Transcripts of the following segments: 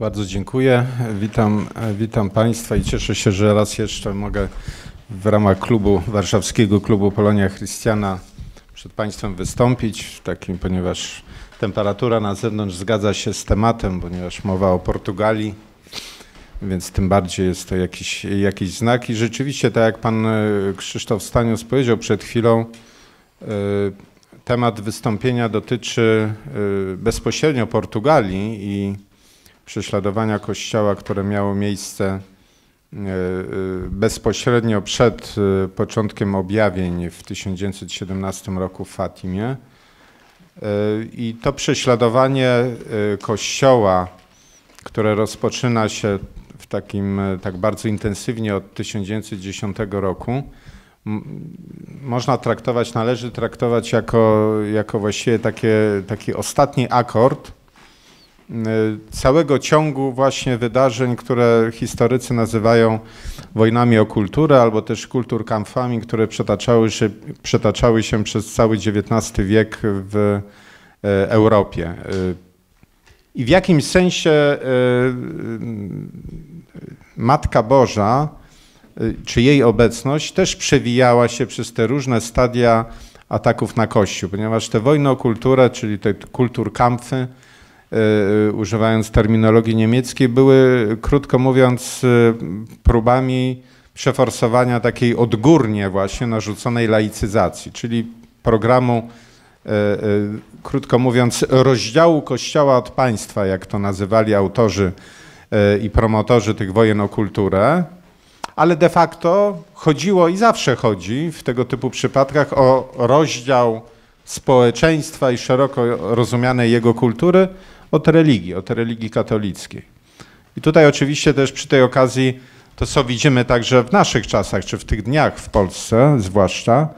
Bardzo dziękuję. Witam, witam Państwa i cieszę się, że raz jeszcze mogę w ramach klubu, warszawskiego klubu Polonia Chrystiana przed Państwem wystąpić, takim, ponieważ temperatura na zewnątrz zgadza się z tematem, ponieważ mowa o Portugalii, więc tym bardziej jest to jakiś, jakiś znak. I rzeczywiście, tak jak Pan e, Krzysztof Stanius powiedział przed chwilą, e, temat wystąpienia dotyczy e, bezpośrednio Portugalii i prześladowania Kościoła, które miało miejsce bezpośrednio przed początkiem objawień w 1917 roku w Fatimie. I to prześladowanie Kościoła, które rozpoczyna się w takim tak bardzo intensywnie od 1910 roku, można traktować, należy traktować jako, jako właściwie takie, taki ostatni akord całego ciągu właśnie wydarzeń, które historycy nazywają wojnami o kulturę albo też kulturkampfami, które przetaczały się, przetaczały się przez cały XIX wiek w e, Europie. I w jakimś sensie Matka Boża, czy jej obecność też przewijała się przez te różne stadia ataków na Kościół, ponieważ te wojny o kulturę, czyli te kulturkampfy, używając terminologii niemieckiej, były, krótko mówiąc, próbami przeforsowania takiej odgórnie właśnie narzuconej laicyzacji, czyli programu krótko mówiąc, rozdziału Kościoła od państwa, jak to nazywali autorzy i promotorzy tych wojen o kulturę, ale de facto chodziło i zawsze chodzi w tego typu przypadkach o rozdział społeczeństwa i szeroko rozumianej jego kultury od religii, od religii katolickiej. I tutaj oczywiście też przy tej okazji to, co widzimy także w naszych czasach, czy w tych dniach w Polsce zwłaszcza,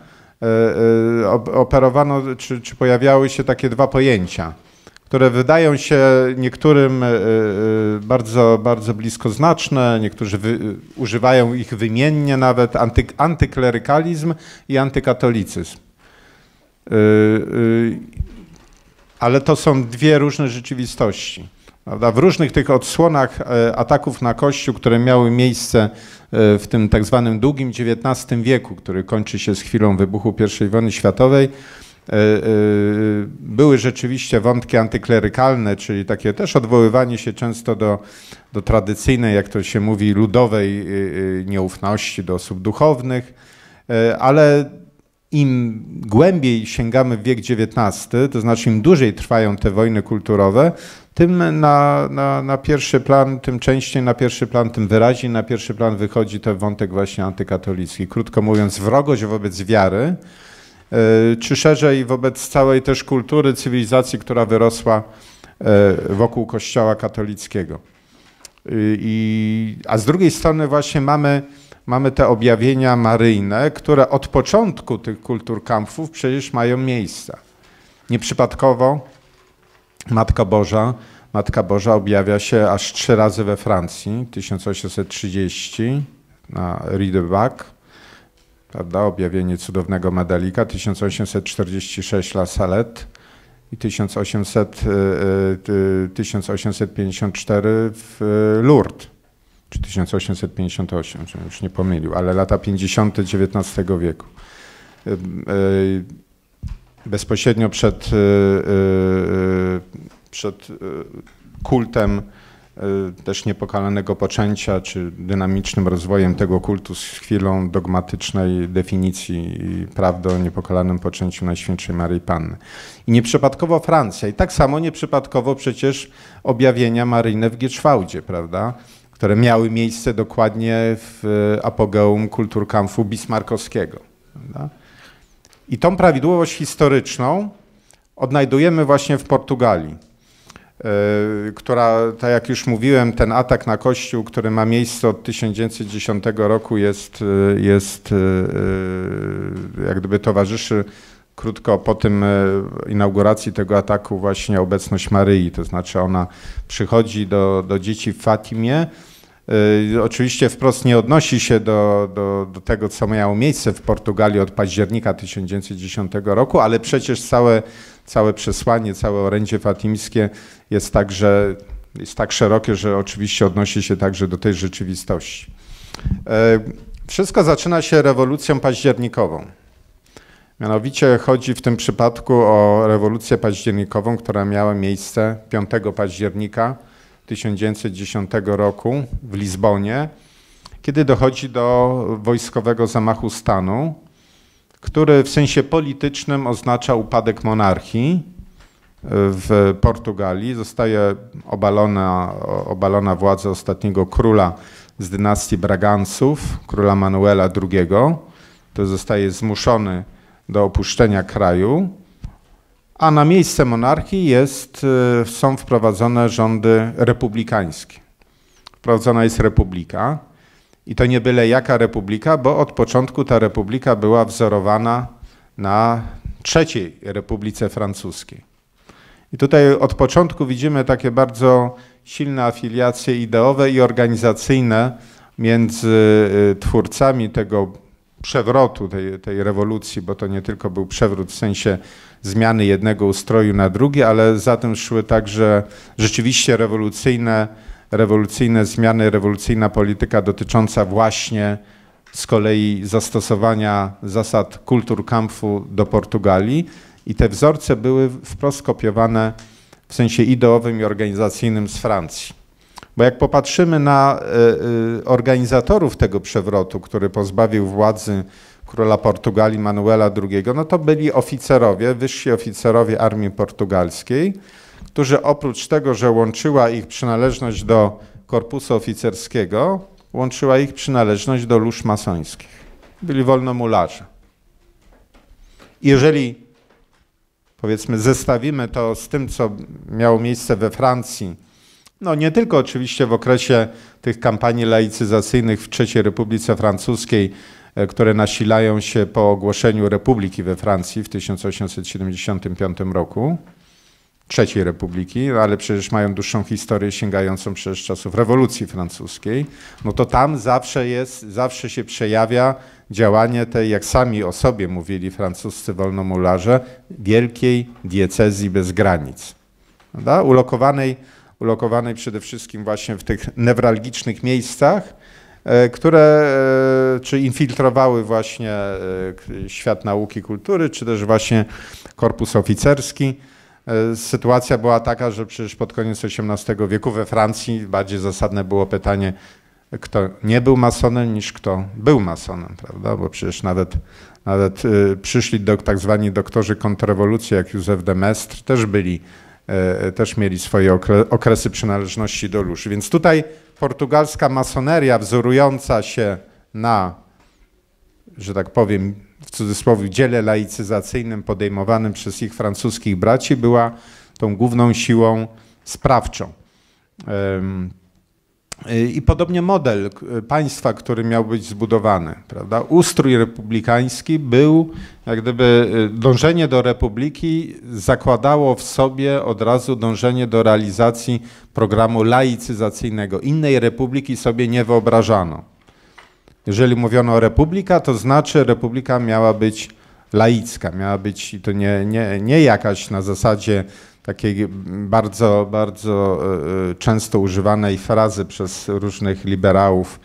E, e, operowano, czy, czy pojawiały się takie dwa pojęcia, które wydają się niektórym e, bardzo, bardzo bliskoznaczne, niektórzy wy, używają ich wymiennie nawet, anty, antyklerykalizm i antykatolicyzm. Ale to są dwie różne rzeczywistości. Prawda? W różnych tych odsłonach ataków na Kościół, które miały miejsce E, w tym tak zwanym długim XIX wieku, który kończy się z chwilą wybuchu I wojny światowej, e, e, były rzeczywiście wątki antyklerykalne, czyli takie też odwoływanie się często do, do tradycyjnej, jak to się mówi, ludowej nieufności do osób duchownych, ale im głębiej sięgamy w wiek XIX, to znaczy im dłużej trwają te wojny kulturowe, tym na, na, na pierwszy plan, tym częściej na pierwszy plan, tym wyraźniej na pierwszy plan wychodzi ten wątek właśnie antykatolicki. Krótko mówiąc, wrogość wobec wiary, e, czy szerzej wobec całej też kultury, cywilizacji, która wyrosła e, wokół Kościoła katolickiego. I, a z drugiej strony właśnie mamy, mamy te objawienia maryjne, które od początku tych kultur kampfów przecież mają miejsce. Nieprzypadkowo Matka Boża, Matka Boża objawia się aż trzy razy we Francji, 1830 na Riedebach, prawda, objawienie cudownego medalika, 1846 La Salette i 1800, 1854 w Lourdes, czy 1858, żebym już nie pomylił, ale lata 50. XIX wieku. Bezpośrednio przed, e, e, przed e, kultem też niepokalanego poczęcia, czy dynamicznym rozwojem tego kultu z chwilą dogmatycznej definicji prawdy o niepokalanym poczęciu Najświętszej Maryi Panny. I nieprzypadkowo Francja, i tak samo nieprzypadkowo przecież objawienia maryjne w Gietrzwałdzie, prawda? Które miały miejsce dokładnie w apogeum kulturkampfu bismarkowskiego. Prawda? I tą prawidłowość historyczną odnajdujemy właśnie w Portugalii, e, która, tak jak już mówiłem, ten atak na Kościół, który ma miejsce od 1910 roku, jest, e, jest e, jak gdyby towarzyszy krótko po tym inauguracji tego ataku właśnie obecność Maryi, to znaczy ona przychodzi do, do dzieci w Fatimie, oczywiście wprost nie odnosi się do, do, do, tego, co miało miejsce w Portugalii od października 1910 roku, ale przecież całe, całe przesłanie, całe orędzie fatimskie jest także jest tak szerokie, że oczywiście odnosi się także do tej rzeczywistości. E, wszystko zaczyna się rewolucją październikową. Mianowicie chodzi w tym przypadku o rewolucję październikową, która miała miejsce 5 października 1910 roku w Lizbonie, kiedy dochodzi do wojskowego zamachu stanu, który w sensie politycznym oznacza upadek monarchii w Portugalii. Zostaje obalona, obalona władza ostatniego króla z dynastii Braganców, króla Manuela II, który zostaje zmuszony do opuszczenia kraju, a na miejsce monarchii jest, y, są wprowadzone rządy republikańskie. Wprowadzona jest republika i to nie byle jaka republika, bo od początku ta republika była wzorowana na trzeciej republice francuskiej. I tutaj od początku widzimy takie bardzo silne afiliacje ideowe i organizacyjne między y, twórcami tego przewrotu, tej, tej rewolucji, bo to nie tylko był przewrót w sensie zmiany jednego ustroju na drugi, ale za tym szły także rzeczywiście rewolucyjne, rewolucyjne zmiany, rewolucyjna polityka dotycząca właśnie z kolei zastosowania zasad kultur kampfu do Portugalii i te wzorce były wprost kopiowane w sensie ideowym i organizacyjnym z Francji. Bo jak popatrzymy na e, e, organizatorów tego przewrotu, który pozbawił władzy króla Portugalii Manuela II, no to byli oficerowie, wyżsi oficerowie armii portugalskiej, którzy oprócz tego, że łączyła ich przynależność do korpusu oficerskiego, łączyła ich przynależność do lóż masońskich. Byli wolnomularze. Jeżeli powiedzmy zestawimy to z tym, co miało miejsce we Francji, no nie tylko oczywiście w okresie tych kampanii laicyzacyjnych w III Republice Francuskiej, które nasilają się po ogłoszeniu republiki we Francji w 1875 roku, trzeciej republiki, ale przecież mają dłuższą historię sięgającą przecież czasów rewolucji francuskiej, no to tam zawsze jest, zawsze się przejawia działanie tej, jak sami o sobie mówili francuscy wolnomularze, wielkiej diecezji bez granic. Ulokowanej ulokowanej przede wszystkim właśnie w tych newralgicznych miejscach, e, które e, czy infiltrowały właśnie e, świat nauki, kultury, czy też właśnie korpus oficerski. Sytuacja była taka, że przecież pod koniec XVIII wieku we Francji bardziej zasadne było pytanie, kto nie był masonem, niż kto był masonem, prawda? Bo przecież nawet, nawet przyszli do, tak zwani doktorzy kontrrewolucji, jak Józef de Mestre, też byli E, też mieli swoje okresy przynależności do lóż. Więc tutaj portugalska masoneria wzorująca się na, że tak powiem, w cudzysłowie dziele laicyzacyjnym podejmowanym przez ich francuskich braci była tą główną siłą sprawczą. I podobnie model państwa, który miał być zbudowany. Prawda? Ustrój republikański był, jak gdyby y, dążenie do republiki zakładało w sobie od razu dążenie do realizacji programu laicyzacyjnego. Innej republiki sobie nie wyobrażano. Jeżeli mówiono republika, to znaczy republika miała być laicka, miała być to nie, nie, nie jakaś na zasadzie takiej bardzo, bardzo e, e, często używanej frazy przez różnych liberałów,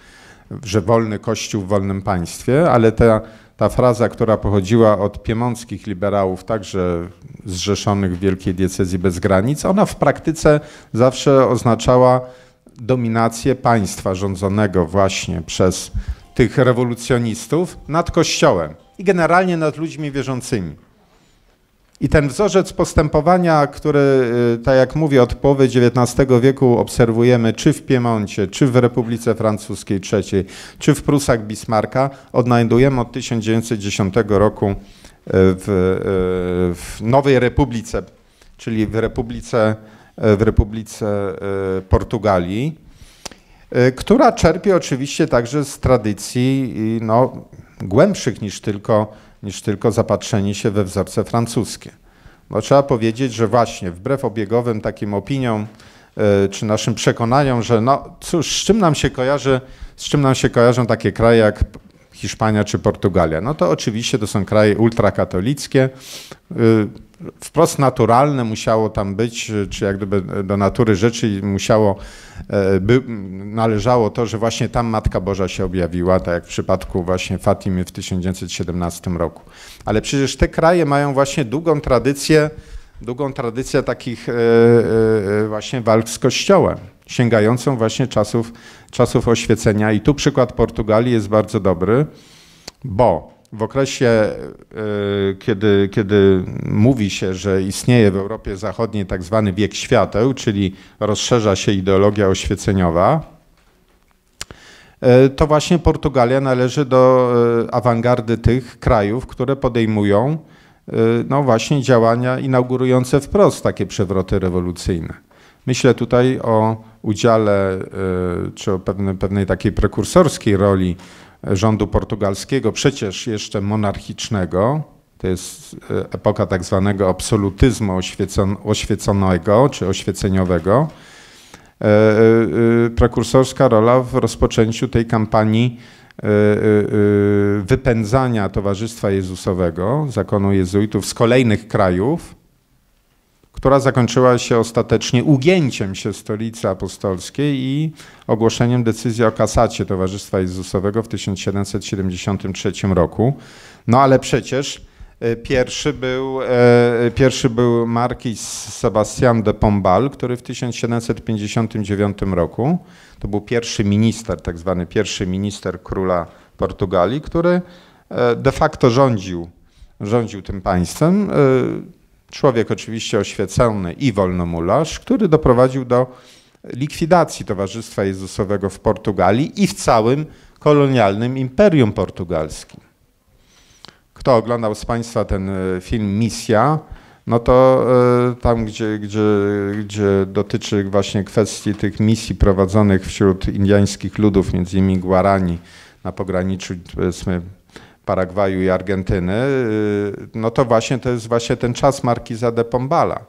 że wolny kościół w wolnym państwie, ale ta, ta fraza, która pochodziła od piemonckich liberałów, także zrzeszonych w Wielkiej Diecezji Bez Granic, ona w praktyce zawsze oznaczała dominację państwa rządzonego właśnie przez tych rewolucjonistów nad Kościołem i generalnie nad ludźmi wierzącymi. I ten wzorzec postępowania, który, y, tak jak mówię, od połowy XIX wieku obserwujemy czy w Piemoncie, czy w Republice Francuskiej III, czy w Prusach Bismarcka, odnajdujemy od 1910 roku y, w, y, w Nowej Republice, czyli w Republice, w Republice Portugalii, która czerpie oczywiście także z tradycji no, głębszych niż tylko niż tylko zapatrzenie się we wzorce francuskie. Bo trzeba powiedzieć, że właśnie wbrew obiegowym takim opiniom e, czy naszym przekonaniom, że no cóż, z czym nam się kojarzy, z czym nam się kojarzą takie kraje jak Hiszpania czy Portugalia? No to oczywiście to są kraje ultrakatolickie, e, wprost naturalne musiało tam być, czy jak gdyby do natury rzeczy musiało, e, by, należało to, że właśnie tam Matka Boża się objawiła, tak jak w przypadku właśnie Fatimy w 1917 roku. Ale przecież te kraje mają właśnie długą tradycję, długą tradycję takich e, e, właśnie walk z Kościołem, sięgającą właśnie czasów, czasów oświecenia. I tu przykład Portugalii jest bardzo dobry, bo w okresie, e, kiedy, kiedy mówi się, że istnieje w Europie Zachodniej tak zwany wiek świateł, czyli rozszerza się ideologia oświeceniowa, e, to właśnie Portugalia należy do e, awangardy tych krajów, które podejmują no właśnie działania inaugurujące wprost takie przewroty rewolucyjne. Myślę tutaj o udziale, czy o pewnej, pewnej takiej prekursorskiej roli rządu portugalskiego, przecież jeszcze monarchicznego, to jest e, epoka tak zwanego absolutyzmu oświecon, oświeconego czy oświeceniowego, e, e, prekursorska rola w rozpoczęciu tej kampanii wypędzania Towarzystwa Jezusowego, zakonu jezuitów z kolejnych krajów, która zakończyła się ostatecznie ugięciem się stolicy apostolskiej i ogłoszeniem decyzji o kasacie Towarzystwa Jezusowego w 1773 roku. No ale przecież e, pierwszy był, e, pierwszy był markiz Sebastian de Pombal, który w 1759 roku, to był pierwszy minister, tak zwany pierwszy minister króla Portugalii, który e, de facto rządził, rządził tym państwem Człowiek oczywiście oświecony i wolnomularz, który doprowadził do likwidacji Towarzystwa Jezusowego w Portugalii i w całym kolonialnym imperium portugalskim. Kto oglądał z Państwa ten e, film Misja, no to e, tam, gdzie, gdzie, gdzie dotyczy właśnie kwestii tych misji prowadzonych wśród indiańskich ludów, między innymi Guarani na pograniczu powiedzmy Paragwaju i Argentyny, y, no to właśnie to jest właśnie ten czas Markiza de Pombala,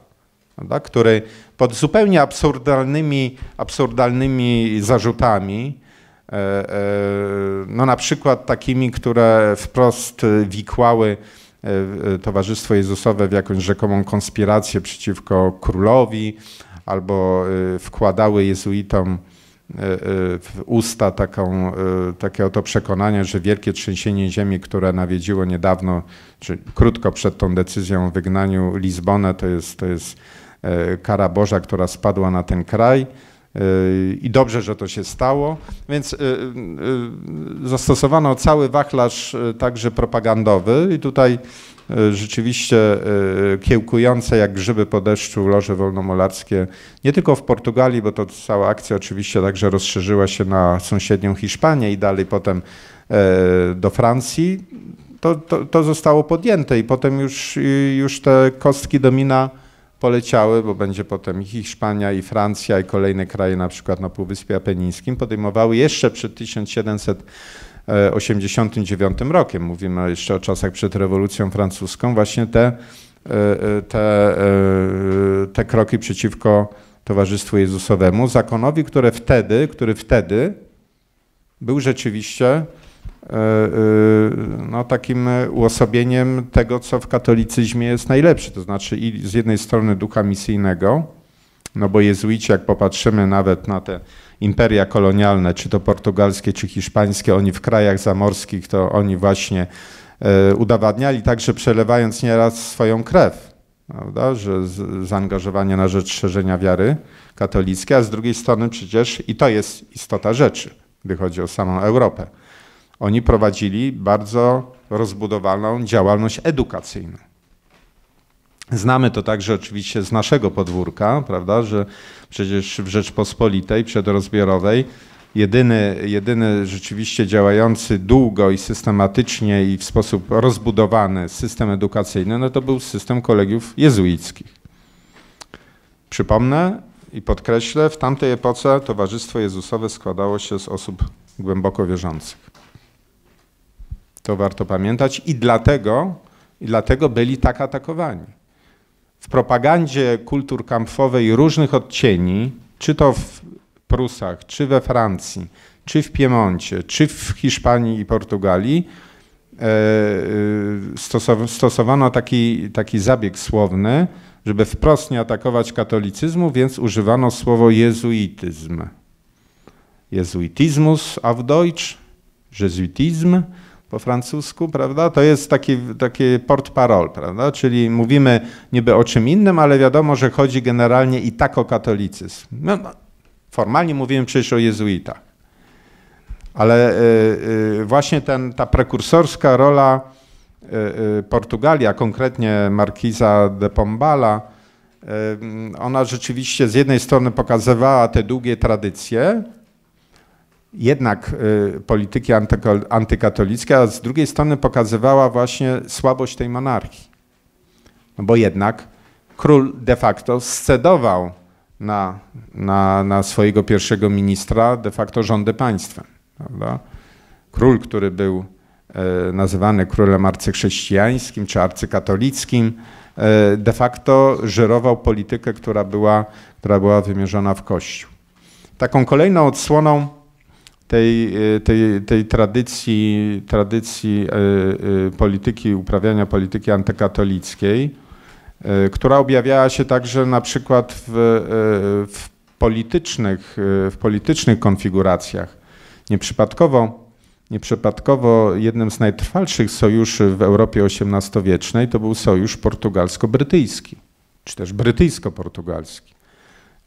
prawda? który pod zupełnie absurdalnymi, absurdalnymi zarzutami, e, e, no na przykład takimi, które wprost wikłały e, Towarzystwo Jezusowe w jakąś rzekomą konspirację przeciwko królowi, albo wkładały jezuitom w usta taką, e, takie oto przekonanie, że wielkie trzęsienie ziemi, które nawiedziło niedawno, czy krótko przed tą decyzją o wygnaniu Lizbonę, to jest, to jest kara Boża, która spadła na ten kraj. I dobrze, że to się stało. Więc zastosowano cały wachlarz także propagandowy. I tutaj rzeczywiście kiełkujące jak grzyby po deszczu loże wolnomolarskie, nie tylko w Portugalii, bo to cała akcja oczywiście także rozszerzyła się na sąsiednią Hiszpanię i dalej potem do Francji, to, to, to zostało podjęte i potem już, już te kostki domina poleciały, bo będzie potem i Hiszpania, i Francja, i kolejne kraje, na przykład na Półwyspie Apenińskim, podejmowały jeszcze przed 1700 89 rokiem, mówimy jeszcze o czasach przed rewolucją francuską, właśnie te, e, e, te, e, te kroki przeciwko Towarzystwu Jezusowemu, zakonowi, które wtedy, który wtedy był rzeczywiście no, takim uosobieniem tego, co w katolicyzmie jest najlepsze, to znaczy i z jednej strony ducha misyjnego, no bo jezuici, jak popatrzymy nawet na te imperia kolonialne, czy to portugalskie, czy hiszpańskie, oni w krajach zamorskich, to oni właśnie e, udowadniali także przelewając nieraz swoją krew, prawda? że zaangażowanie na rzecz szerzenia wiary katolickiej, a z drugiej strony przecież, i to jest istota rzeczy, gdy chodzi o samą Europę, oni prowadzili bardzo rozbudowaną działalność edukacyjną. Znamy to także oczywiście z naszego podwórka, prawda, że przecież w Rzeczpospolitej przedrozbiorowej jedyny, jedyny rzeczywiście działający długo i systematycznie i w sposób rozbudowany system edukacyjny, no to był system kolegiów jezuickich. Przypomnę i podkreślę, w tamtej epoce Towarzystwo Jezusowe składało się z osób głęboko wierzących. To warto pamiętać i dlatego, i dlatego byli tak atakowani w propagandzie kultur kampowej różnych odcieni, czy to w Prusach, czy we Francji, czy w Piemoncie, czy w Hiszpanii i Portugalii, stosowano taki, taki zabieg słowny, żeby wprost nie atakować katolicyzmu, więc używano słowo jezuityzm. Jezuitismus auf Deutsch, jezuityzm po francusku, prawda? To jest taki, taki port-parole, prawda? Czyli mówimy niby o czym innym, ale wiadomo, że chodzi generalnie i tak o katolicyzm. No, no formalnie mówimy przecież o jezuitach. Ale y, y, właśnie ten, ta prekursorska rola y, Portugalii, a konkretnie Markiza de Pombala, ona rzeczywiście z jednej strony pokazywała te długie tradycje, jednak polityki antykatolickie, a z drugiej strony pokazywała właśnie słabość tej monarchii. No bo jednak król de facto scedował na, na, na swojego pierwszego ministra de facto rządy państwem. Prawda? Król, który był e, nazywany królem arcychrześcijańskim czy arcykatolickim, e, de facto żyrował politykę, która była, która była wymierzona w Kościół. Taką kolejną odsłoną tej, e, tej, tej tradycji, tradycji polityki, uprawiania polityki antykatolickiej, która objawiała się także na przykład w, w politycznych, w politycznych konfiguracjach. Nieprzypadkowo, nieprzypadkowo jednym z najtrwalszych sojuszy w Europie XVIII-wiecznej to był sojusz portugalsko-brytyjski, czy też brytyjsko-portugalski.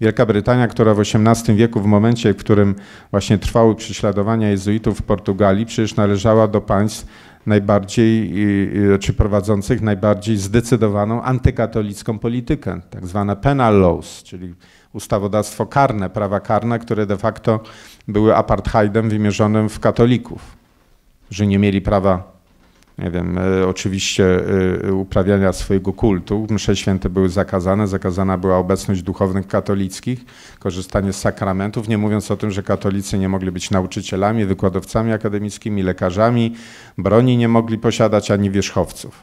Wielka Brytania, która w XVIII wieku, w momencie, w którym właśnie trwały prześladowania jezuitów w Portugalii, przecież należała do państw najbardziej, czy prowadzących najbardziej zdecydowaną antykatolicką politykę, tak zwane penal laws, czyli ustawodawstwo karne, prawa karne, które de facto były apartheidem wymierzonym w katolików, że nie mieli prawa, nie wiem, e, oczywiście e, uprawiania swojego kultu. Msze święte były zakazane, zakazana była obecność duchownych katolickich, korzystanie z sakramentów, nie mówiąc o tym, że katolicy nie mogli być nauczycielami, wykładowcami akademickimi, lekarzami, broni nie mogli posiadać ani wierzchowców.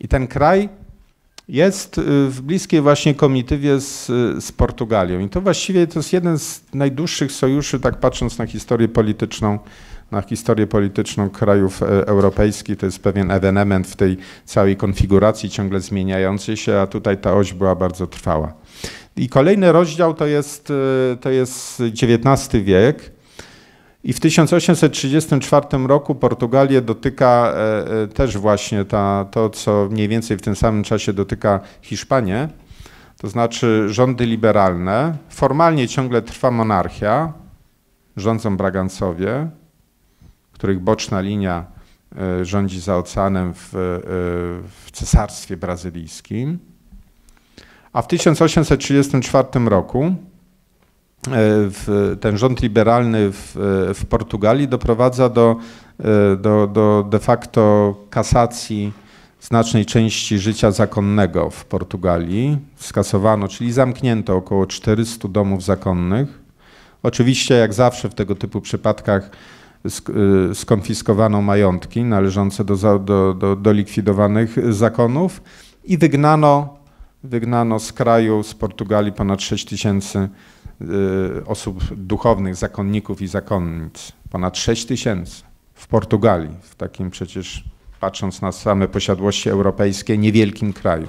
I ten kraj jest w bliskiej właśnie komitywie z, z Portugalią. I to właściwie to jest jeden z najdłuższych sojuszy, tak patrząc na historię polityczną, na historię polityczną krajów e, europejskich. To jest pewien ewenement w tej całej konfiguracji ciągle zmieniającej się, a tutaj ta oś była bardzo trwała. I kolejny rozdział to jest, y, to jest XIX wiek. I w 1834 roku Portugalię dotyka e, e, też właśnie ta, to, co mniej więcej w tym samym czasie dotyka Hiszpanię, to znaczy rządy liberalne. Formalnie ciągle trwa monarchia, rządzą Bragancowie, których boczna linia e, rządzi za oceanem w, w cesarstwie brazylijskim. A w 1834 roku w, ten rząd liberalny w, w Portugalii doprowadza do, do, do de facto kasacji znacznej części życia zakonnego w Portugalii. Skasowano, czyli zamknięto około 400 domów zakonnych. Oczywiście, jak zawsze w tego typu przypadkach, skonfiskowano majątki należące do, do, do, do likwidowanych zakonów i wygnano, wygnano z kraju, z Portugalii ponad 6 tysięcy Y, osób duchownych, zakonników i zakonnic. Ponad 6 tysięcy w Portugalii, w takim przecież, patrząc na same posiadłości europejskie, niewielkim kraju.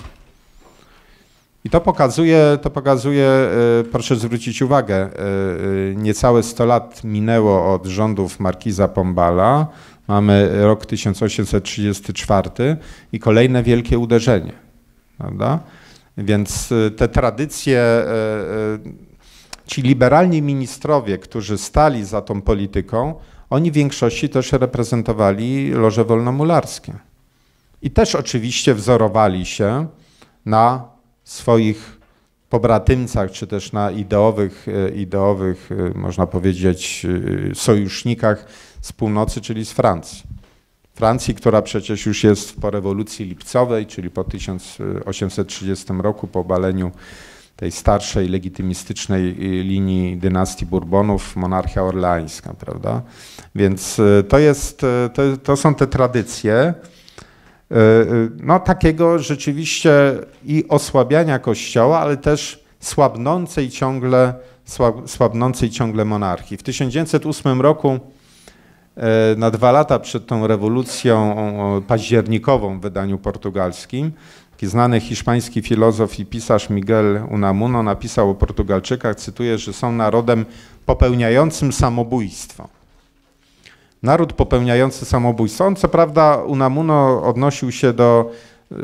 I to pokazuje, to pokazuje, y, proszę zwrócić uwagę, y, niecałe 100 lat minęło od rządów markiza Pombala, mamy rok 1834 i kolejne wielkie uderzenie, prawda? Więc te tradycje ci liberalni ministrowie, którzy stali za tą polityką, oni w większości też reprezentowali loże wolnomularskie. I też oczywiście wzorowali się na swoich pobratymcach, czy też na ideowych, e, ideowych, e, można powiedzieć, e, sojusznikach z północy, czyli z Francji. Francji, która przecież już jest po rewolucji lipcowej, czyli po 1830 roku, po obaleniu tej starszej, legitymistycznej linii dynastii Bourbonów, monarchia orleańska, prawda? Więc to, jest, to, to są te tradycje, no takiego rzeczywiście i osłabiania kościoła, ale też słabnącej ciągle, słab, słabnącej ciągle monarchii. W 1908 roku na dwa lata przed tą rewolucją październikową w wydaniu portugalskim. Taki znany hiszpański filozof i pisarz Miguel Unamuno napisał o Portugalczykach, cytuję, że są narodem popełniającym samobójstwo. Naród popełniający samobójstwo. On co prawda Unamuno odnosił się do y,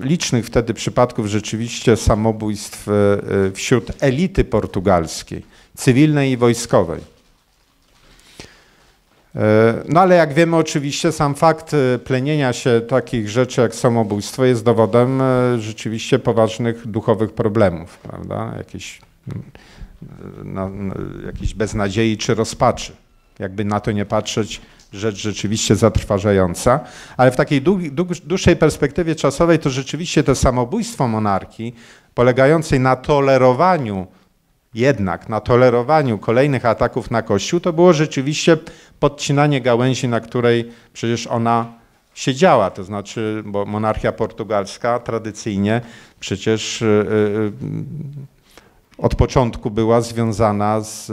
licznych wtedy przypadków rzeczywiście samobójstw y, y, wśród elity portugalskiej, cywilnej i wojskowej. No ale jak wiemy oczywiście sam fakt plenienia się takich rzeczy jak samobójstwo jest dowodem rzeczywiście poważnych duchowych problemów, prawda? Jakieś, na, na, jakiejś beznadziei czy rozpaczy jakby na to nie patrzeć, rzecz rzeczywiście zatrważająca, ale w takiej dłuższej perspektywie czasowej to rzeczywiście to samobójstwo monarchii, polegającej na tolerowaniu, jednak na tolerowaniu kolejnych ataków na Kościół, to było rzeczywiście podcinanie gałęzi, na której przecież ona siedziała, to znaczy, bo monarchia portugalska tradycyjnie przecież yy, yy, od początku była związana z,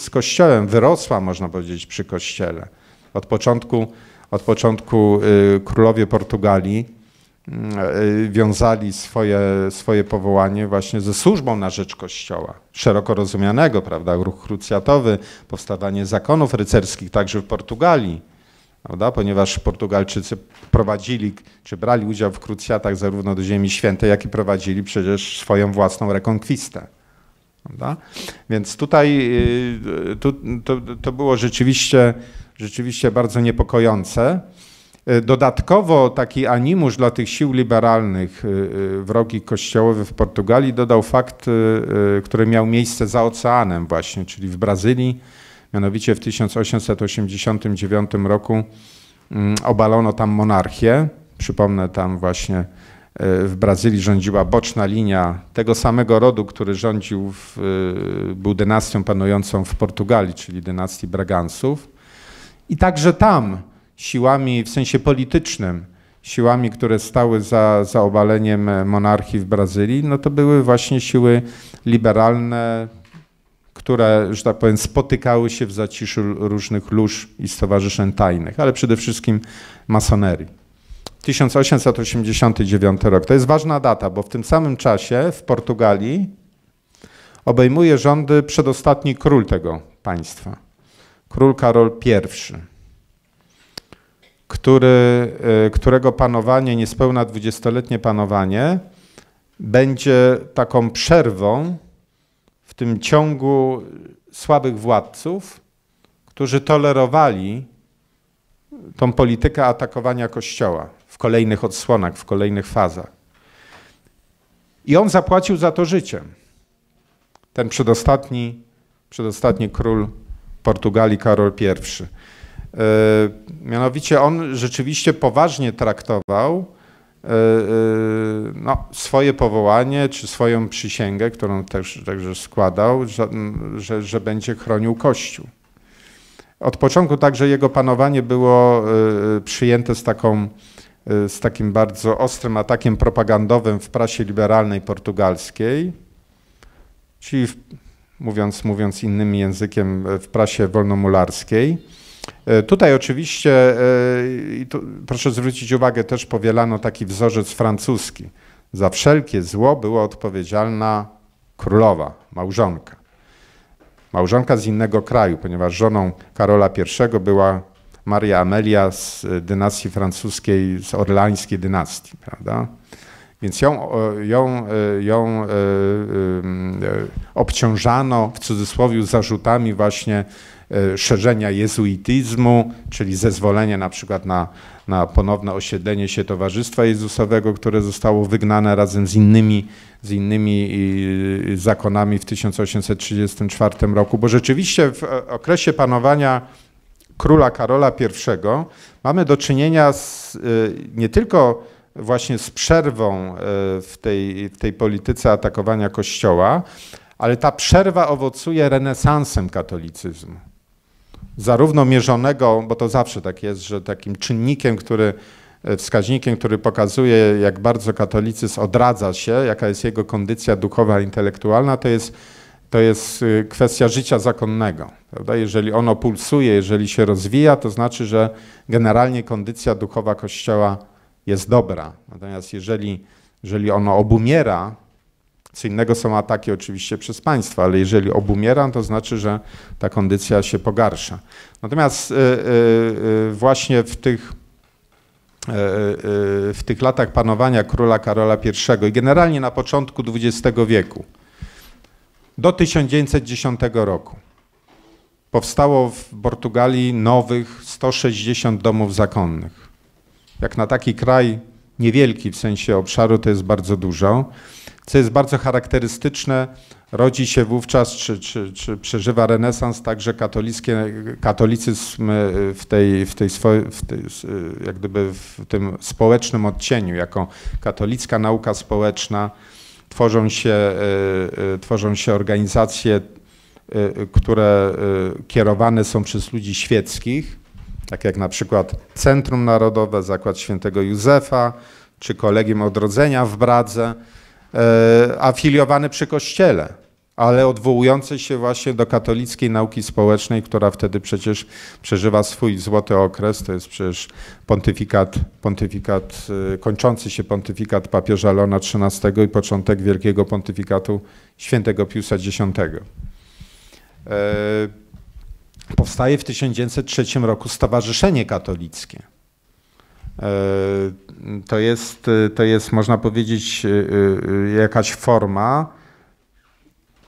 z Kościołem, wyrosła, można powiedzieć, przy Kościele. Od początku, od początku y, królowie Portugalii y, wiązali swoje, swoje powołanie właśnie ze służbą na rzecz Kościoła, szeroko rozumianego, prawda, ruch krucjatowy, powstawanie zakonów rycerskich także w Portugalii, prawda, ponieważ Portugalczycy prowadzili, czy brali udział w krucjatach zarówno do Ziemi Świętej, jak i prowadzili przecież swoją własną rekonkwistę. Prawda? Więc tutaj y, to, to, to było rzeczywiście, rzeczywiście bardzo niepokojące. Y, dodatkowo taki animusz dla tych sił liberalnych y, wrogi kościołowy w Portugalii dodał fakt, który miał miejsce za oceanem właśnie, czyli w Brazylii. Mianowicie w 1889 roku mm, obalono tam monarchię. Przypomnę tam właśnie w Brazylii rządziła boczna linia tego samego rodu, który rządził, w, e, był dynastią panującą w Portugalii, czyli dynastii Bragansów. I także tam siłami w sensie politycznym, siłami, które stały za, za obaleniem monarchii w Brazylii, no to były właśnie siły liberalne, które, że tak powiem, spotykały się w zaciszu różnych lóż i stowarzyszeń tajnych, ale przede wszystkim masonerii. 1889 rok. To jest ważna data, bo w tym samym czasie w Portugalii obejmuje rządy przedostatni król tego państwa, król Karol I, który, e, którego panowanie, niespełna dwudziestoletnie panowanie, będzie taką przerwą w tym ciągu słabych władców, którzy tolerowali tą politykę atakowania Kościoła kolejnych odsłonach, w kolejnych fazach. I on zapłacił za to życiem. Ten przedostatni, przedostatni król Portugalii, Karol I. E, mianowicie on rzeczywiście poważnie traktował e, e, no, swoje powołanie, czy swoją przysięgę, którą też także składał, że, że, że będzie chronił Kościół. Od początku także jego panowanie było przyjęte z taką Y, z takim bardzo ostrym atakiem propagandowym w prasie liberalnej portugalskiej, czyli w, mówiąc, mówiąc innym językiem w prasie wolnomularskiej. Y, tutaj oczywiście, y, tu, proszę zwrócić uwagę, też powielano taki wzorzec francuski. Za wszelkie zło była odpowiedzialna królowa, małżonka. Małżonka z innego kraju, ponieważ żoną Karola I była Maria Amelia z dynastii francuskiej, z orlańskiej dynastii, prawda? Więc ją, ją, ją e, e, obciążano w cudzysłowie zarzutami właśnie e, szerzenia jezuityzmu, czyli zezwolenie na przykład na, na ponowne osiedlenie się Towarzystwa Jezusowego, które zostało wygnane razem z innymi, z innymi zakonami w 1834 roku, bo rzeczywiście w okresie panowania króla Karola I mamy do czynienia z, nie tylko właśnie z przerwą w tej, w tej polityce atakowania Kościoła, ale ta przerwa owocuje renesansem katolicyzmu. Zarówno mierzonego, bo to zawsze tak jest, że takim czynnikiem, który, y, wskaźnikiem, który pokazuje, jak bardzo katolicyzm odradza się, jaka jest jego kondycja duchowa, intelektualna, to jest to jest y, kwestia życia zakonnego. Prawda? Jeżeli ono pulsuje, jeżeli się rozwija, to znaczy, że generalnie kondycja duchowa Kościoła jest dobra. Natomiast jeżeli, jeżeli ono obumiera, co innego są ataki oczywiście przez państwo, ale jeżeli obumiera, to znaczy, że ta kondycja się pogarsza. Natomiast y, y, właśnie w tych, w tych latach panowania króla Karola I i generalnie na początku XX wieku, do 1910 roku. Powstało w Portugalii nowych 160 domów zakonnych. Jak na taki kraj niewielki w sensie obszaru to jest bardzo dużo. Co jest bardzo charakterystyczne, rodzi się wówczas, czy, czy, czy przeżywa renesans także katolickie, katolicyzm w tej, w tej, w tej, jak gdyby w tym społecznym odcieniu, jako katolicka nauka społeczna, tworzą się, e, e, tworzą się organizacje, e, które kierowane są przez ludzi świeckich, tak jak na przykład Centrum Narodowe, Zakład Świętego Józefa, czy Kolegium Odrodzenia w Bradze, afiliowane przy Kościele ale odwołujące się właśnie do katolickiej nauki społecznej, która wtedy przecież przeżywa swój złoty okres. To jest przecież pontyfikat, pontyfikat y, kończący się pontyfikat papieża Leona XIII i początek wielkiego pontyfikatu świętego Piusa X. E, powstaje w 1903 roku Stowarzyszenie Katolickie. E, to jest, to jest, można powiedzieć, y, jakaś forma,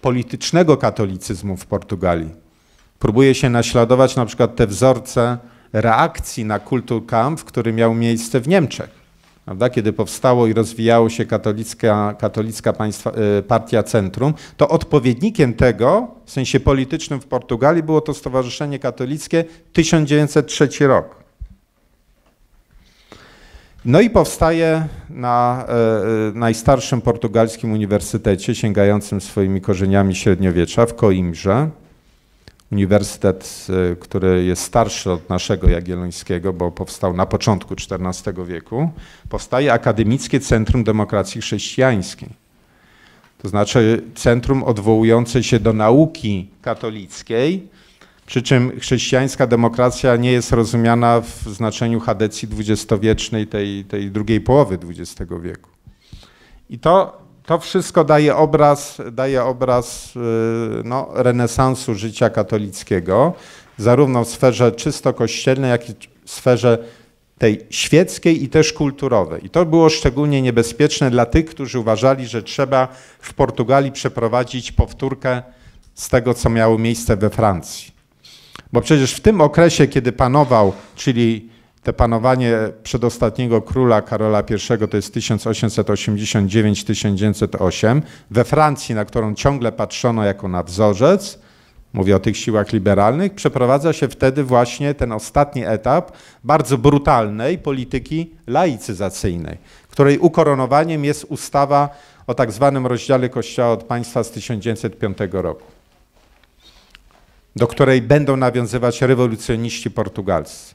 politycznego katolicyzmu w Portugalii. Próbuje się naśladować na przykład te wzorce reakcji na Kulturkampf, który miał miejsce w Niemczech. Prawda? Kiedy powstało i rozwijało się katolicka, katolicka państwa, e, partia Centrum, to odpowiednikiem tego, w sensie politycznym w Portugalii, było to Stowarzyszenie Katolickie 1903 rok. No i powstaje na e, e, najstarszym portugalskim uniwersytecie, sięgającym swoimi korzeniami średniowiecza w Coimbrze. Uniwersytet, e, który jest starszy od naszego jagiellońskiego, bo powstał na początku XIV wieku, powstaje Akademickie Centrum Demokracji Chrześcijańskiej. To znaczy centrum odwołujące się do nauki katolickiej, przy czym chrześcijańska demokracja nie jest rozumiana w znaczeniu chadecji dwudziestowiecznej, tej, tej drugiej połowy XX wieku. I to, to wszystko daje obraz, daje obraz y, no, renesansu życia katolickiego, zarówno w sferze czysto kościelnej, jak i w sferze tej świeckiej i też kulturowej. I to było szczególnie niebezpieczne dla tych, którzy uważali, że trzeba w Portugalii przeprowadzić powtórkę z tego, co miało miejsce we Francji. Bo przecież w tym okresie, kiedy panował, czyli te panowanie przedostatniego króla Karola I to jest 1889-1908, we Francji, na którą ciągle patrzono jako na wzorzec, mówię o tych siłach liberalnych, przeprowadza się wtedy właśnie ten ostatni etap bardzo brutalnej polityki laicyzacyjnej, której ukoronowaniem jest ustawa o tak zwanym rozdziale Kościoła od państwa z 1905 roku do której będą nawiązywać rewolucjoniści portugalscy.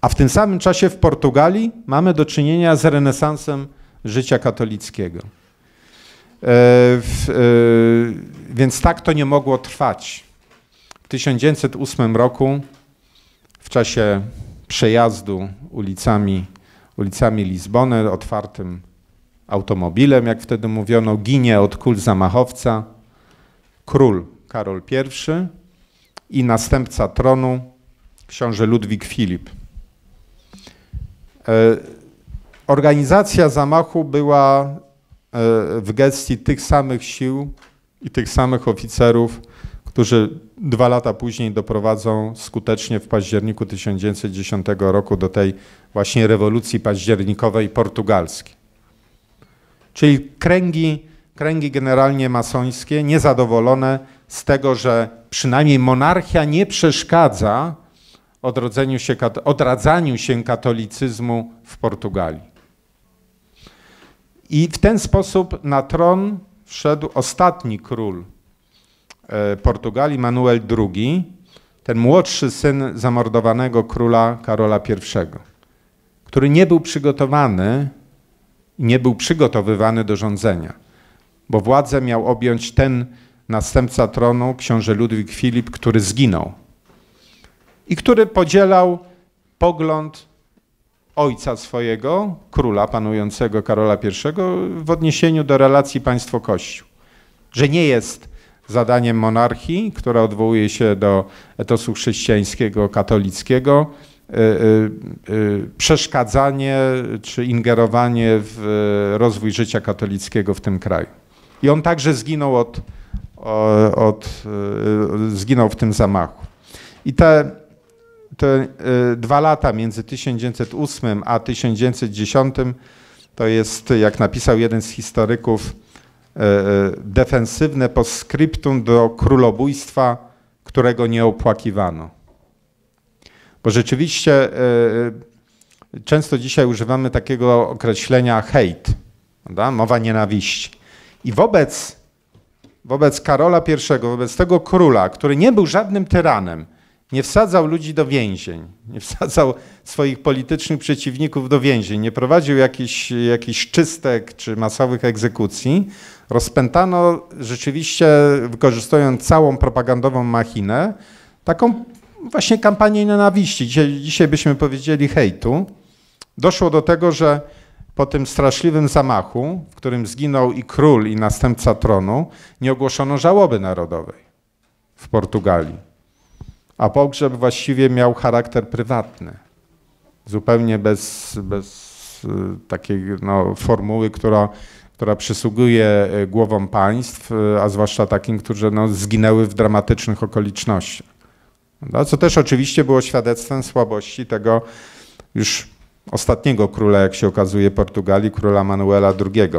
A w tym samym czasie w Portugalii mamy do czynienia z renesansem życia katolickiego. E, e, więc tak to nie mogło trwać. W 1908 roku, w czasie przejazdu ulicami, ulicami Lizbony, otwartym automobilem, jak wtedy mówiono, ginie od kul zamachowca król Karol I i następca tronu książę Ludwik Filip. E, organizacja zamachu była e, w gestii tych samych sił i tych samych oficerów, którzy dwa lata później doprowadzą skutecznie w październiku 1910 roku do tej właśnie rewolucji październikowej portugalskiej. Czyli kręgi, kręgi generalnie masońskie, niezadowolone z tego, że przynajmniej monarchia nie przeszkadza odrodzeniu się, odradzaniu się katolicyzmu w Portugalii. I w ten sposób na tron wszedł ostatni król e, Portugalii, Manuel II, ten młodszy syn zamordowanego króla Karola I, który nie był przygotowany, nie był przygotowywany do rządzenia bo władzę miał objąć ten następca tronu, książę Ludwik Filip, który zginął i który podzielał pogląd ojca swojego, króla panującego Karola I, w odniesieniu do relacji państwo-kościół. Że nie jest zadaniem monarchii, która odwołuje się do etosu chrześcijańskiego, katolickiego, y, y, y, przeszkadzanie czy ingerowanie w rozwój życia katolickiego w tym kraju. I on także zginął od, od zginął w tym zamachu. I te, te dwa lata między 1908 a 1910 to jest, jak napisał jeden z historyków, e, defensywne postscriptum do królobójstwa, którego nie opłakiwano. Bo rzeczywiście często dzisiaj używamy takiego określenia prawda? mowa nienawiści. I wobec, wobec Karola I, wobec tego króla, który nie był żadnym tyranem, nie wsadzał ludzi do więzień, nie wsadzał swoich politycznych przeciwników do więzień, nie prowadził jakichś, jakichś czystek czy masowych egzekucji, rozpętano rzeczywiście, wykorzystując całą propagandową machinę, taką właśnie kampanię nienawiści. Dzisiaj, dzisiaj byśmy powiedzieli hejtu. Doszło do tego, że po tym straszliwym zamachu, w którym zginął i król, i następca tronu, nie ogłoszono żałoby narodowej w Portugalii. A pogrzeb właściwie miał charakter prywatny. Zupełnie bez, bez y, takiej no, formuły, która która przysługuje e, głowom państw, e, a zwłaszcza takim, którzy no, zginęły w dramatycznych okolicznościach. No, co też oczywiście było świadectwem słabości tego już ostatniego króla, jak się okazuje, Portugalii, króla Manuela II.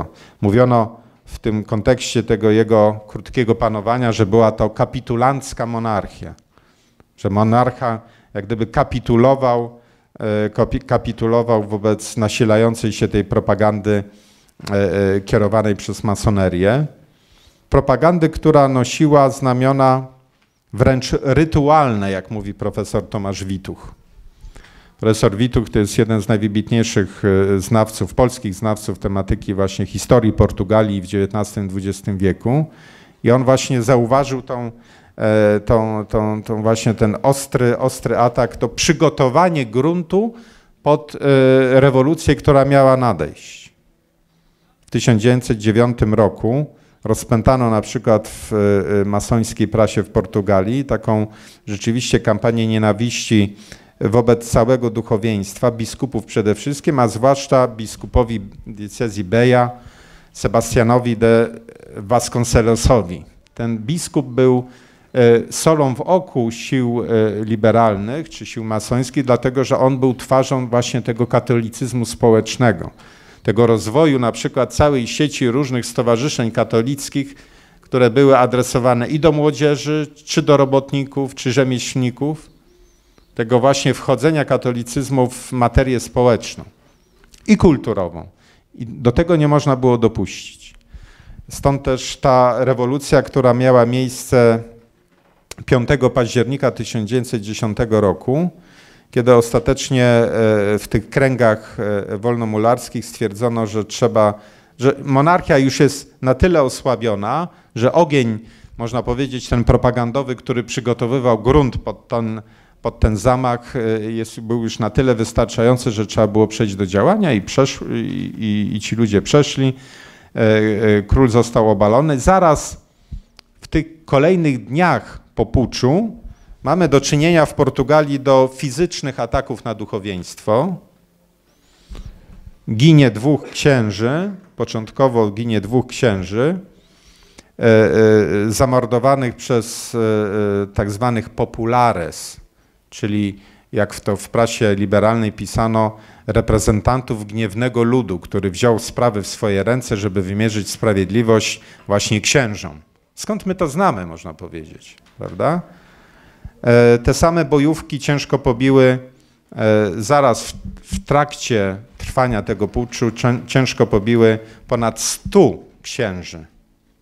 Mówiono w tym kontekście tego jego krótkiego panowania, że była to kapitulancka monarchia, że monarcha jak gdyby kapitulował, e, kapitulował wobec nasilającej się tej propagandy E, e, kierowanej przez masonerię. Propagandy, która nosiła znamiona wręcz rytualne, jak mówi profesor Tomasz Wituch. Profesor Wituch to jest jeden z najwybitniejszych e, znawców, polskich znawców tematyki właśnie historii Portugalii w XIX-XX wieku. I on właśnie zauważył tą, tą, tą, tą właśnie ten ostry, ostry atak, to przygotowanie gruntu pod rewolucję, która miała nadejść. 1909 roku rozpętano na przykład w e, masońskiej prasie w Portugalii taką rzeczywiście kampanię nienawiści wobec całego duchowieństwa, biskupów przede wszystkim, a zwłaszcza biskupowi diecezji Beja, Sebastianowi de Vasconcelosowi. Ten biskup był e, solą w oku sił e, liberalnych czy sił masońskich, dlatego że on był twarzą właśnie tego katolicyzmu społecznego tego rozwoju na przykład całej sieci różnych stowarzyszeń katolickich, które były adresowane i do młodzieży, czy do robotników, czy rzemieślników, tego właśnie wchodzenia katolicyzmu w materię społeczną i kulturową. I do tego nie można było dopuścić. Stąd też ta rewolucja, która miała miejsce 5 października 1910 roku, kiedy ostatecznie e, w tych kręgach e, wolnomularskich stwierdzono, że trzeba, że monarchia już jest na tyle osłabiona, że ogień, można powiedzieć, ten propagandowy, który przygotowywał grunt pod ten, pod ten zamach, e, jest, był już na tyle wystarczający, że trzeba było przejść do działania i, przesz, i, i, ci ludzie przeszli. Król został obalony. Zaraz w tych kolejnych dniach po puczu Mamy do czynienia w Portugalii do fizycznych ataków na duchowieństwo. Ginie dwóch księży, początkowo ginie dwóch księży, e, e, zamordowanych przez e, tak zwanych populares, czyli jak to w prasie liberalnej pisano, reprezentantów gniewnego ludu, który wziął sprawy w swoje ręce, żeby wymierzyć sprawiedliwość właśnie księżom. Skąd my to znamy, można powiedzieć, prawda? E, te same bojówki ciężko pobiły e, zaraz w, w trakcie trwania tego puczu, ciężko pobiły ponad 100 księży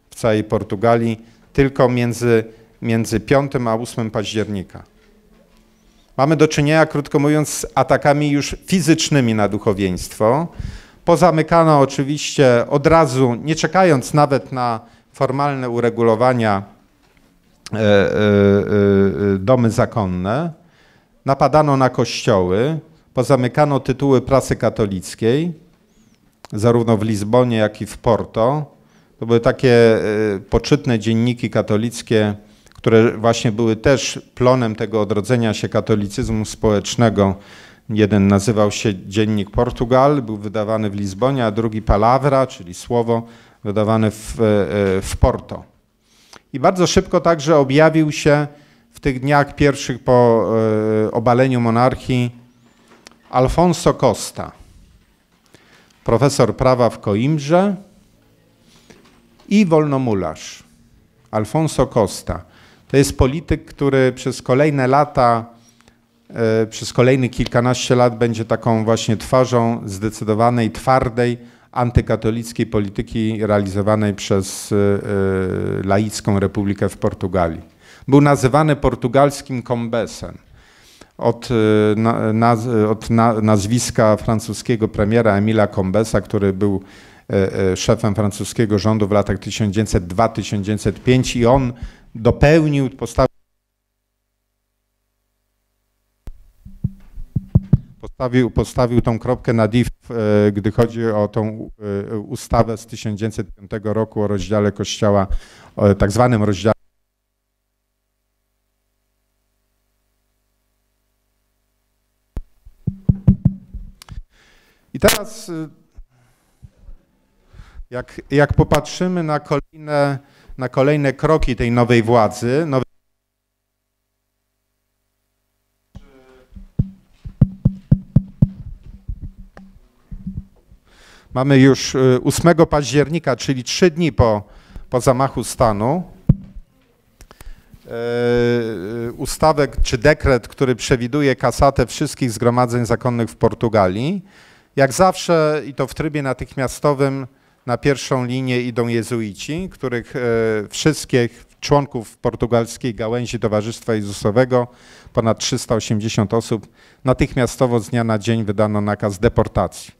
w całej Portugalii tylko między, między 5 a 8 października. Mamy do czynienia, krótko mówiąc, z atakami już fizycznymi na duchowieństwo. Pozamykano oczywiście od razu, nie czekając nawet na formalne uregulowania, e, e, e, domy zakonne. Napadano na kościoły, pozamykano tytuły prasy katolickiej, zarówno w Lizbonie, jak i w Porto. To były takie poczytne dzienniki katolickie, które właśnie były też plonem tego odrodzenia się katolicyzmu społecznego. Jeden nazywał się Dziennik Portugal, był wydawany w Lizbonie, a drugi Palavra, czyli słowo, wydawany w, e, w Porto. I bardzo szybko także objawił się w tych dniach pierwszych po e, obaleniu monarchii Alfonso Costa, profesor prawa w Coimbrze i wolnomularz. Alfonso Costa. To jest polityk, który przez kolejne lata, e, przez kolejne kilkanaście lat będzie taką właśnie twarzą zdecydowanej, twardej, antykatolickiej polityki realizowanej przez e, e, laicką republikę w Portugalii. Był nazywany portugalskim kombesem. Od, naz, od nazwiska francuskiego premiera Emila Combesa, który był szefem francuskiego rządu w latach 1902-1905 i on dopełnił, postawił, postawił, postawił tą kropkę na div, e, gdy chodzi o tą e, ustawę z 1905 roku o rozdziale Kościoła, o tak zwanym rozdziale I teraz, e, jak, jak popatrzymy na kolejne na kolejne kroki tej nowej władzy. Mamy już 8 y, października, czyli trzy dni po, po zamachu stanu, y, ustawę czy dekret, który przewiduje kasatę wszystkich zgromadzeń zakonnych w Portugalii. Jak zawsze i to w trybie natychmiastowym na pierwszą linię idą jezuici, których e, wszystkich członków portugalskiej gałęzi Towarzystwa Jezusowego, ponad 380 osób, natychmiastowo z dnia na dzień wydano nakaz deportacji.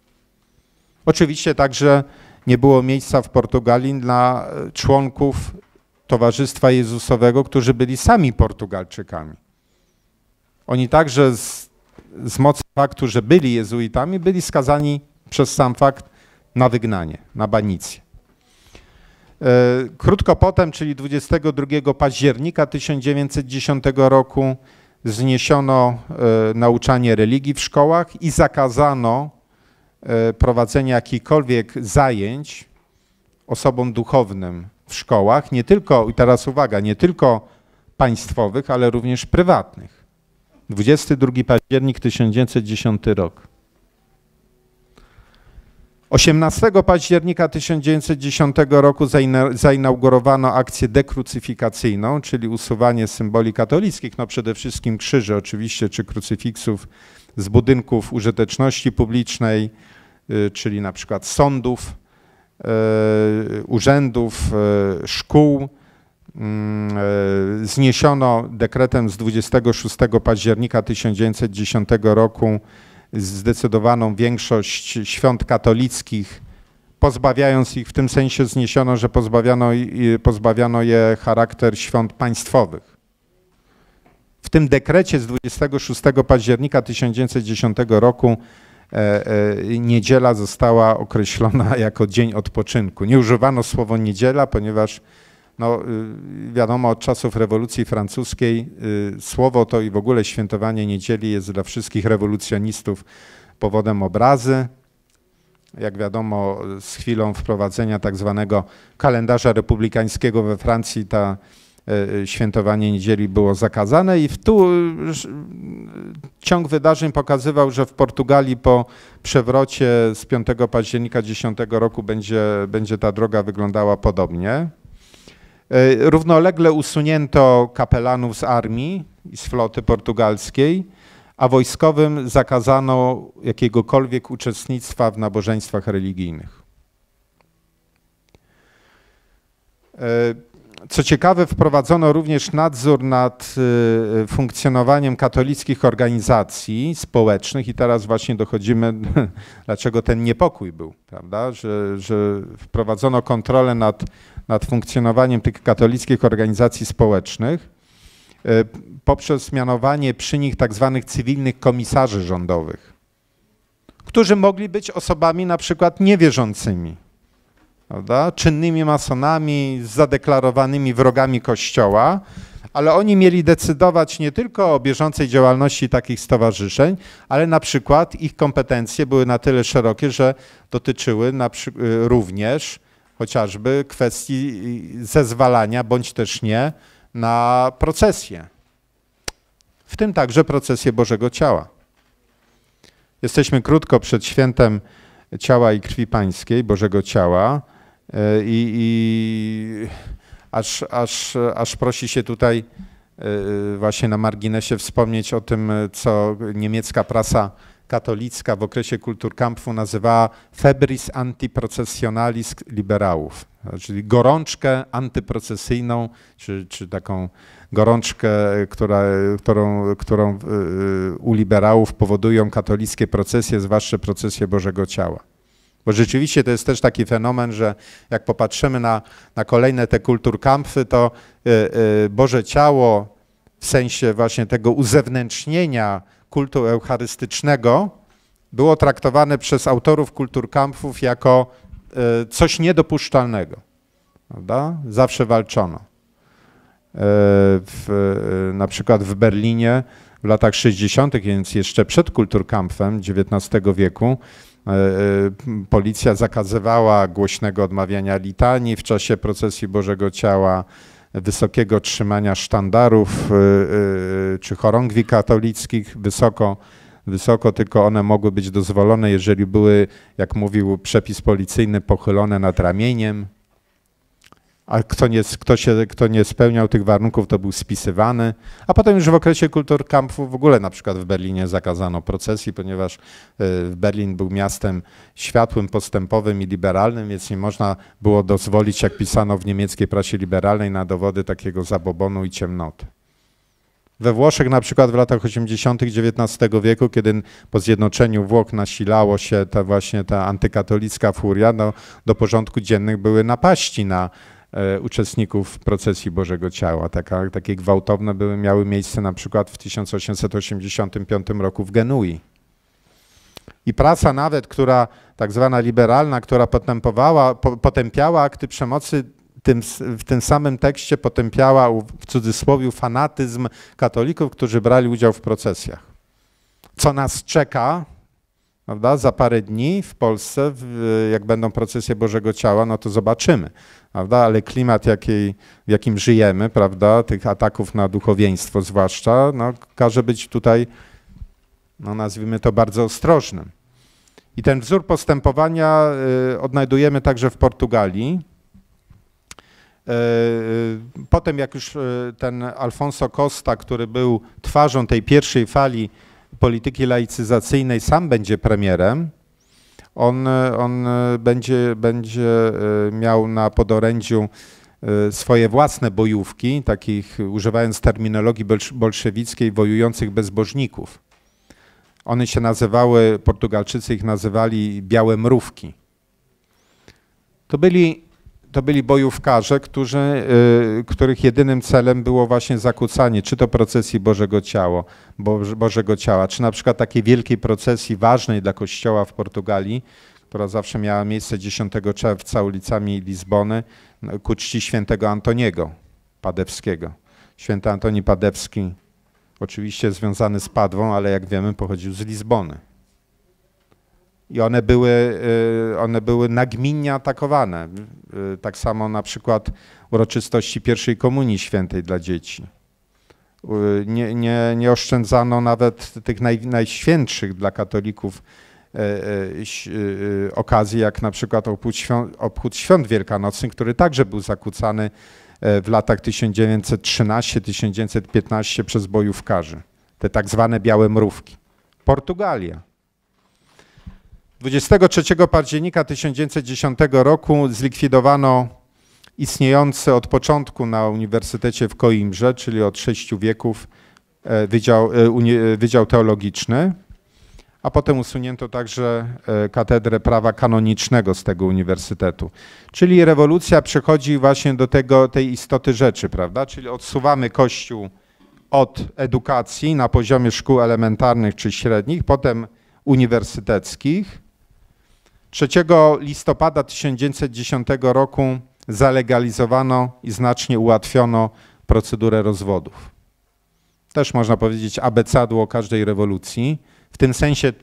Oczywiście także nie było miejsca w Portugalii dla e, członków Towarzystwa Jezusowego, którzy byli sami Portugalczykami. Oni także z, z mocy faktu, że byli jezuitami, byli skazani przez sam fakt na wygnanie, na banicję. E, krótko potem, czyli 22 października 1910 roku, zniesiono e, nauczanie religii w szkołach i zakazano e, prowadzenia jakichkolwiek zajęć osobom duchownym w szkołach, nie tylko, i teraz uwaga, nie tylko państwowych, ale również prywatnych. 22 październik 1910 rok. 18 października 1910 roku zainaugurowano akcję dekrucyfikacyjną, czyli usuwanie symboli katolickich, no przede wszystkim krzyży oczywiście, czy krucyfiksów z budynków użyteczności publicznej, y, czyli na przykład sądów, y, urzędów, y, szkół. Mm, zniesiono dekretem z 26 października 1910 roku zdecydowaną większość świąt katolickich, pozbawiając ich, w tym sensie zniesiono, że pozbawiano, pozbawiano je charakter świąt państwowych. W tym dekrecie z 26 października 1910 roku e, e, niedziela została określona jako dzień odpoczynku. Nie używano słowa niedziela, ponieważ no, y, wiadomo, od czasów rewolucji francuskiej y, słowo to i w ogóle świętowanie niedzieli jest dla wszystkich rewolucjonistów powodem obrazy. Jak wiadomo, z chwilą wprowadzenia tak zwanego kalendarza republikańskiego we Francji ta y, świętowanie niedzieli było zakazane i w tu ciąg wydarzeń pokazywał, że w Portugalii po przewrocie z 5 października 10 roku będzie, będzie ta droga wyglądała podobnie. E, równolegle usunięto kapelanów z armii i z floty portugalskiej, a wojskowym zakazano jakiegokolwiek uczestnictwa w nabożeństwach religijnych. E, Co ciekawe, wprowadzono również nadzór nad y, funkcjonowaniem katolickich organizacji społecznych i teraz właśnie dochodzimy, dlaczego ten niepokój był, prawda? Że, że wprowadzono kontrolę nad, nad funkcjonowaniem tych katolickich organizacji społecznych y, poprzez mianowanie przy nich tak zwanych cywilnych komisarzy rządowych, którzy mogli być osobami na przykład niewierzącymi prawda? czynnymi masonami, zadeklarowanymi wrogami Kościoła, ale oni mieli decydować nie tylko o bieżącej działalności takich stowarzyszeń, ale na przykład ich kompetencje były na tyle szerokie, że dotyczyły y, również chociażby kwestii zezwalania, bądź też nie, na procesję. W tym także procesję Bożego Ciała. Jesteśmy krótko przed świętem ciała i krwi pańskiej, Bożego Ciała. E, i, i aż, aż, aż prosi się tutaj e, właśnie na marginesie wspomnieć o tym, co niemiecka prasa katolicka w okresie Kulturkampfu nazywała febris antiprocessionalis liberałów, czyli gorączkę antyprocesyjną, czy, czy taką gorączkę, która, którą, którą e, u liberałów powodują katolickie procesje, zwłaszcza procesje Bożego Ciała. Bo rzeczywiście to jest też taki fenomen, że jak popatrzymy na, na kolejne te kulturkampfy, to y, y, Boże Ciało w sensie właśnie tego uzewnętrznienia kultu eucharystycznego było traktowane przez autorów kulturkampfów jako y, coś niedopuszczalnego. Prawda? Zawsze walczono. W, na przykład w Berlinie w latach 60., więc jeszcze przed kulturkampfem XIX wieku, E, e, policja zakazywała głośnego odmawiania litanii w czasie procesji Bożego Ciała, wysokiego trzymania sztandarów e, czy chorągwi katolickich wysoko, wysoko, tylko one mogły być dozwolone, jeżeli były, jak mówił przepis policyjny, pochylone nad ramieniem a kto nie, kto, się, kto nie spełniał tych warunków, to był spisywany. A potem już w okresie kulturkampfu w ogóle na przykład w Berlinie zakazano procesji, ponieważ e, Berlin był miastem światłym, postępowym i liberalnym, więc nie można było dozwolić, jak pisano w niemieckiej prasie liberalnej, na dowody takiego zabobonu i ciemnoty. We Włoszech na przykład w latach 80. XIX wieku, kiedy po zjednoczeniu Włoch nasilało się ta właśnie ta antykatolicka furia, no, do porządku dziennych były napaści na uczestników procesji Bożego Ciała. Taka, takie gwałtowne były, miały miejsce na przykład w 1885 roku w Genui. I praca nawet, która tak zwana liberalna, która potępowała, potępiała akty przemocy, tym, w tym samym tekście potępiała w cudzysłowie fanatyzm katolików, którzy brali udział w procesjach. Co nas czeka, prawda? Za parę dni w Polsce, jak będą procesje Bożego Ciała, no to zobaczymy, prawda? Ale klimat, w jakim żyjemy, prawda? Tych ataków na duchowieństwo zwłaszcza, no, każe być tutaj, no nazwijmy to bardzo ostrożnym. I ten wzór postępowania y, odnajdujemy także w Portugalii. Y, y, potem jak już ten Alfonso Costa, który był twarzą tej pierwszej fali polityki laicyzacyjnej sam będzie premierem, on, on będzie, będzie e, miał na podorędziu e, swoje własne bojówki, takich używając terminologii bolszewickiej, wojujących bezbożników. One się nazywały, Portugalczycy ich nazywali białe mrówki. To byli to byli bojówkarze, którzy, y, których jedynym celem było właśnie zakłócanie czy to procesji Bożego Ciała, Bożego Ciała, czy na przykład takiej wielkiej procesji ważnej dla Kościoła w Portugalii, która zawsze miała miejsce 10 czerwca ulicami Lizbony no, ku czci świętego Antoniego Padewskiego. Święty Antoni Padewski oczywiście związany z Padwą, ale jak wiemy pochodził z Lizbony i one były, y, one były nagminnie atakowane. Y, tak samo na przykład uroczystości pierwszej komunii świętej dla dzieci. Y, nie, nie, nie oszczędzano nawet tych naj, najświętszych dla katolików okazji, jak na przykład obchód świąt, obchód świąt wielkanocnych, który także był zakłócany w latach 1913-1915 przez bojówkarzy. Te tak zwane białe mrówki. Portugalia 23 października 1910 roku zlikwidowano istniejący od początku na Uniwersytecie w Coimbrze, czyli od sześciu wieków, e, Wydział, Wydział Teologiczny, a potem usunięto także katedrę prawa kanonicznego z tego uniwersytetu. Czyli rewolucja przechodzi właśnie do tego, tej istoty rzeczy, prawda? Czyli odsuwamy Kościół od edukacji na poziomie szkół elementarnych czy średnich, potem uniwersyteckich. 3 listopada 1910 roku zalegalizowano i znacznie ułatwiono procedurę rozwodów. Też można powiedzieć abecadło każdej rewolucji. W tym sensie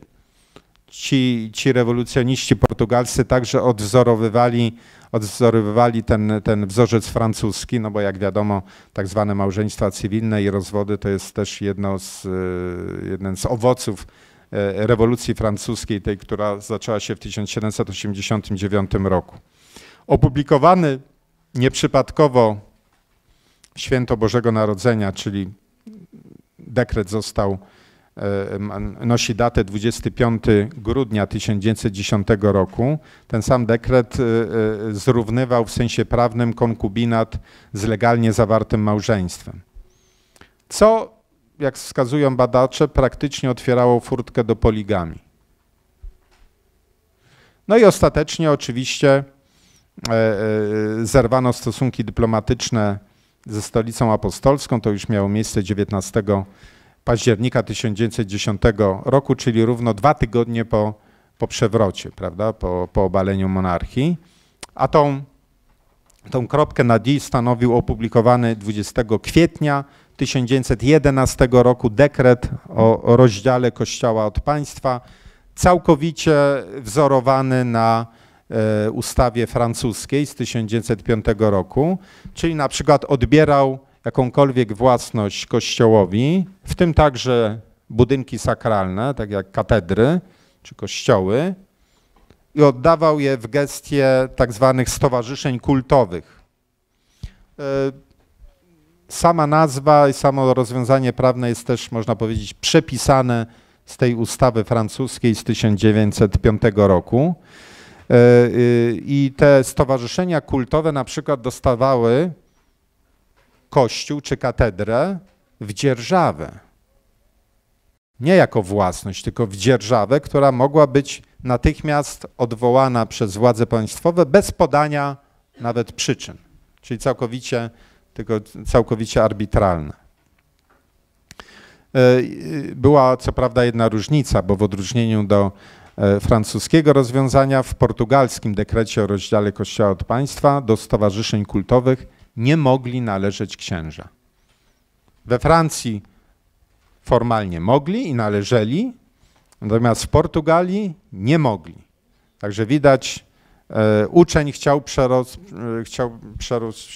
ci, ci rewolucjoniści portugalscy także odwzorowywali odwzorowywali ten, ten wzorzec francuski, no bo jak wiadomo, tak zwane małżeństwa cywilne i rozwody to jest też jedno z, jeden z owoców rewolucji francuskiej, tej, która zaczęła się w 1789 roku. Opublikowany nieprzypadkowo Święto Bożego Narodzenia, czyli dekret został nosi datę 25 grudnia 1910 roku. Ten sam dekret y, zrównywał w sensie prawnym konkubinat z legalnie zawartym małżeństwem. Co, jak wskazują badacze, praktycznie otwierało furtkę do poligami. No i ostatecznie oczywiście e, e, zerwano stosunki dyplomatyczne ze stolicą apostolską, to już miało miejsce 19 października 1910 roku, czyli równo dwa tygodnie po, po przewrocie, prawda, po, po obaleniu monarchii. A tą, tą kropkę na D stanowił opublikowany 20 kwietnia 1911 roku dekret o, rozdziale Kościoła od państwa, całkowicie wzorowany na e, ustawie francuskiej z 1905 roku, czyli na przykład odbierał jakąkolwiek własność kościołowi, w tym także budynki sakralne, tak jak katedry czy kościoły, i oddawał je w gestie tak zwanych stowarzyszeń kultowych. E, sama nazwa i samo rozwiązanie prawne jest też, można powiedzieć, przepisane z tej ustawy francuskiej z 1905 roku. E, I te stowarzyszenia kultowe na przykład dostawały kościół czy katedrę w dzierżawę. Nie jako własność, tylko w dzierżawę, która mogła być natychmiast odwołana przez władze państwowe bez podania nawet przyczyn, czyli całkowicie, tylko całkowicie arbitralne. E, była co prawda jedna różnica, bo w odróżnieniu do e, francuskiego rozwiązania w portugalskim dekrecie o rozdziale Kościoła od państwa do stowarzyszeń kultowych nie mogli należeć księża. We Francji formalnie mogli i należeli, natomiast w Portugalii nie mogli. Także widać, uczeń chciał, przerost, e, chciał przerost,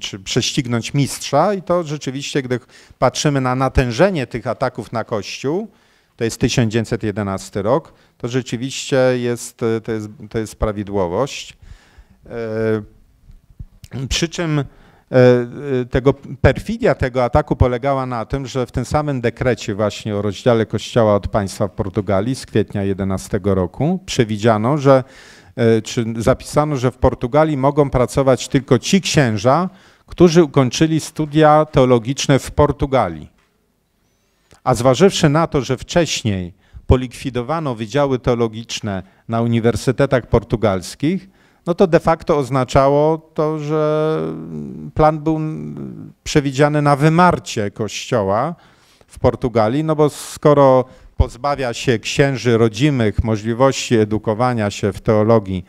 czy prześcignąć mistrza i to rzeczywiście, gdy patrzymy na natężenie tych ataków na Kościół, to jest 1911 rok, to rzeczywiście jest, to jest, to jest prawidłowość. E, przy czym E, e, tego perfidia tego ataku polegała na tym, że w tym samym dekrecie właśnie o rozdziale Kościoła od państwa w Portugalii z kwietnia 11 roku przewidziano, że e, czy zapisano, że w Portugalii mogą pracować tylko ci księża, którzy ukończyli studia teologiczne w Portugalii. A zważywszy na to, że wcześniej polikwidowano wydziały teologiczne na uniwersytetach portugalskich, no to de facto oznaczało to, że plan był przewidziany na wymarcie kościoła w Portugalii, no bo skoro pozbawia się księży rodzimych możliwości edukowania się w teologii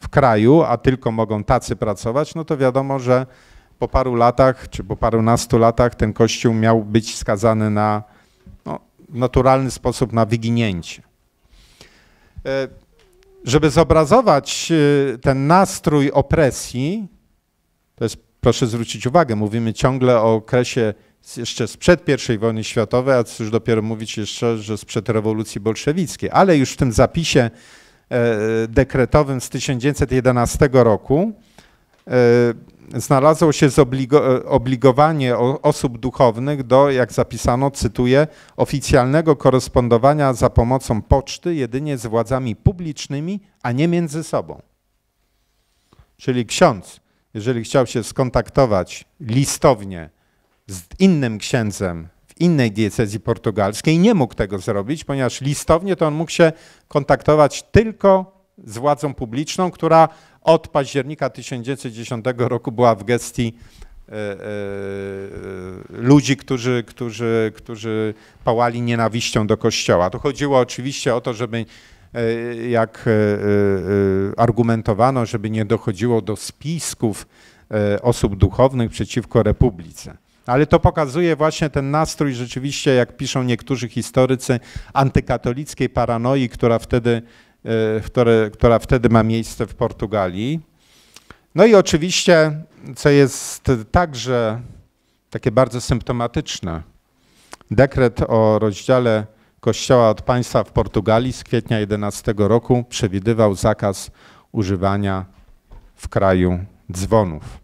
w kraju, a tylko mogą tacy pracować, no to wiadomo, że po paru latach, czy po parunastu latach ten kościół miał być skazany na no, naturalny sposób na wyginięcie. E, żeby zobrazować y, ten nastrój opresji, to jest, proszę zwrócić uwagę, mówimy ciągle o okresie jeszcze sprzed I wojny światowej, a cóż dopiero mówić jeszcze, że sprzed rewolucji bolszewickiej, ale już w tym zapisie e, dekretowym z 1911 roku e, znalazło się zobligowanie osób duchownych do, jak zapisano, cytuję, oficjalnego korespondowania za pomocą poczty jedynie z władzami publicznymi, a nie między sobą. Czyli ksiądz jeżeli chciał się skontaktować listownie z innym księdzem w innej diecezji portugalskiej, nie mógł tego zrobić, ponieważ listownie to on mógł się kontaktować tylko z władzą publiczną, która od października 1910 roku była w gestii e, e, ludzi, którzy, którzy, którzy pałali nienawiścią do Kościoła. Tu chodziło oczywiście o to, żeby e, jak argumentowano, żeby nie dochodziło do spisków osób duchownych przeciwko republice. Ale to pokazuje właśnie ten nastrój rzeczywiście, jak piszą niektórzy historycy, antykatolickiej paranoi, która wtedy, które, która wtedy ma miejsce w Portugalii. No i oczywiście, co jest także takie bardzo symptomatyczne, dekret o rozdziale Kościoła od państwa w Portugalii z kwietnia 11 roku przewidywał zakaz używania w kraju dzwonów.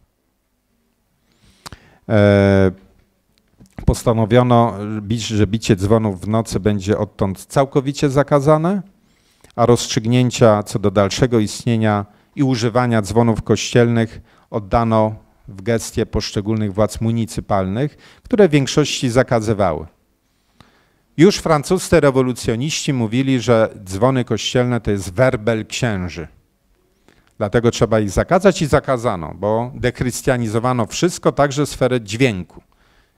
E, postanowiono, że bicie dzwonów w nocy będzie odtąd całkowicie zakazane, a rozstrzygnięcia co do dalszego istnienia i używania dzwonów kościelnych oddano w gestie poszczególnych władz municypalnych, które w większości zakazywały. Już francuscy rewolucjoniści mówili, że dzwony kościelne to jest werbel księży. Dlatego trzeba ich zakazać i zakazano, bo dechrystianizowano wszystko, także sferę dźwięku.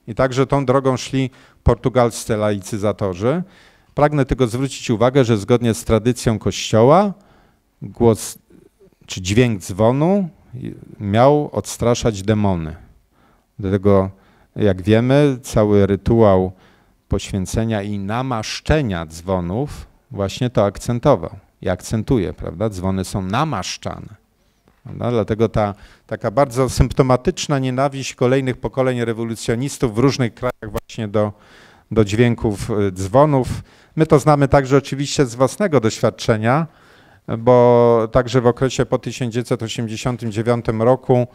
I także tą drogą szli portugalscy laicyzatorzy. Pragnę tylko zwrócić uwagę, że zgodnie z tradycją Kościoła głos czy dźwięk dzwonu miał odstraszać demony. Dlatego, jak wiemy, cały rytuał poświęcenia i namaszczenia dzwonów właśnie to akcentował i akcentuje, prawda? Dzwony są namaszczane. Dlatego ta taka bardzo symptomatyczna nienawiść kolejnych pokoleń rewolucjonistów w różnych krajach właśnie do, do dźwięków y, dzwonów. My to znamy także oczywiście z własnego doświadczenia, bo także w okresie po 1989 roku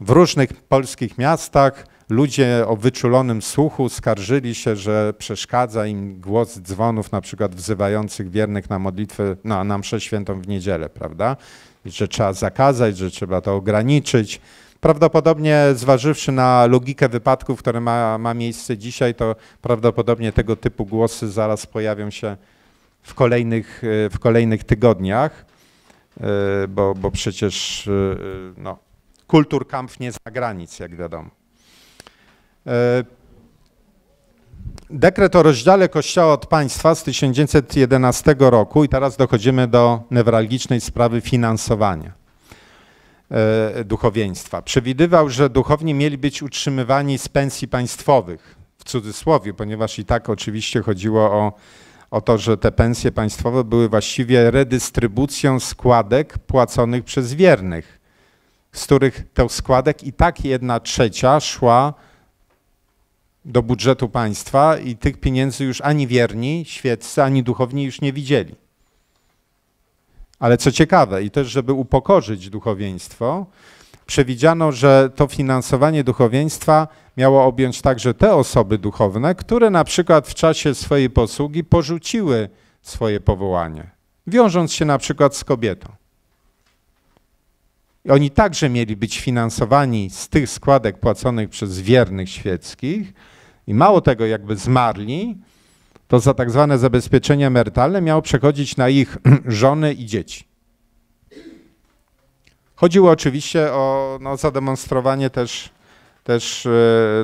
w różnych polskich miastach ludzie o wyczulonym słuchu skarżyli się, że przeszkadza im głos dzwonów, na przykład wzywających wiernych na modlitwę, na, na mszę świętą w niedzielę, prawda? I że trzeba zakazać, że trzeba to ograniczyć. Prawdopodobnie zważywszy na logikę wypadków, które ma, ma miejsce dzisiaj, to prawdopodobnie tego typu głosy zaraz pojawią się w kolejnych, e, w kolejnych tygodniach, e, bo, bo przecież e, no, kulturkampf nie zna granic, jak wiadomo. Dekret o rozdziale Kościoła od państwa z 1911 roku i teraz dochodzimy do newralgicznej sprawy finansowania duchowieństwa. Przewidywał, że duchowni mieli być utrzymywani z pensji państwowych, w cudzysłowie, ponieważ i tak oczywiście chodziło o o to, że te pensje państwowe były właściwie redystrybucją składek płaconych przez wiernych, z których tych składek i tak jedna trzecia szła do budżetu państwa i tych pieniędzy już ani wierni, świeccy, ani duchowni już nie widzieli. Ale co ciekawe, i też żeby upokorzyć duchowieństwo, przewidziano, że to finansowanie duchowieństwa miało objąć także te osoby duchowne, które na przykład w czasie swojej posługi porzuciły swoje powołanie, wiążąc się na przykład z kobietą. I oni także mieli być finansowani z tych składek płaconych przez wiernych świeckich i mało tego, jakby zmarli, to za tak zwane zabezpieczenie emerytalne miało przechodzić na ich żony i dzieci. Chodziło oczywiście o no, zademonstrowanie też, też e,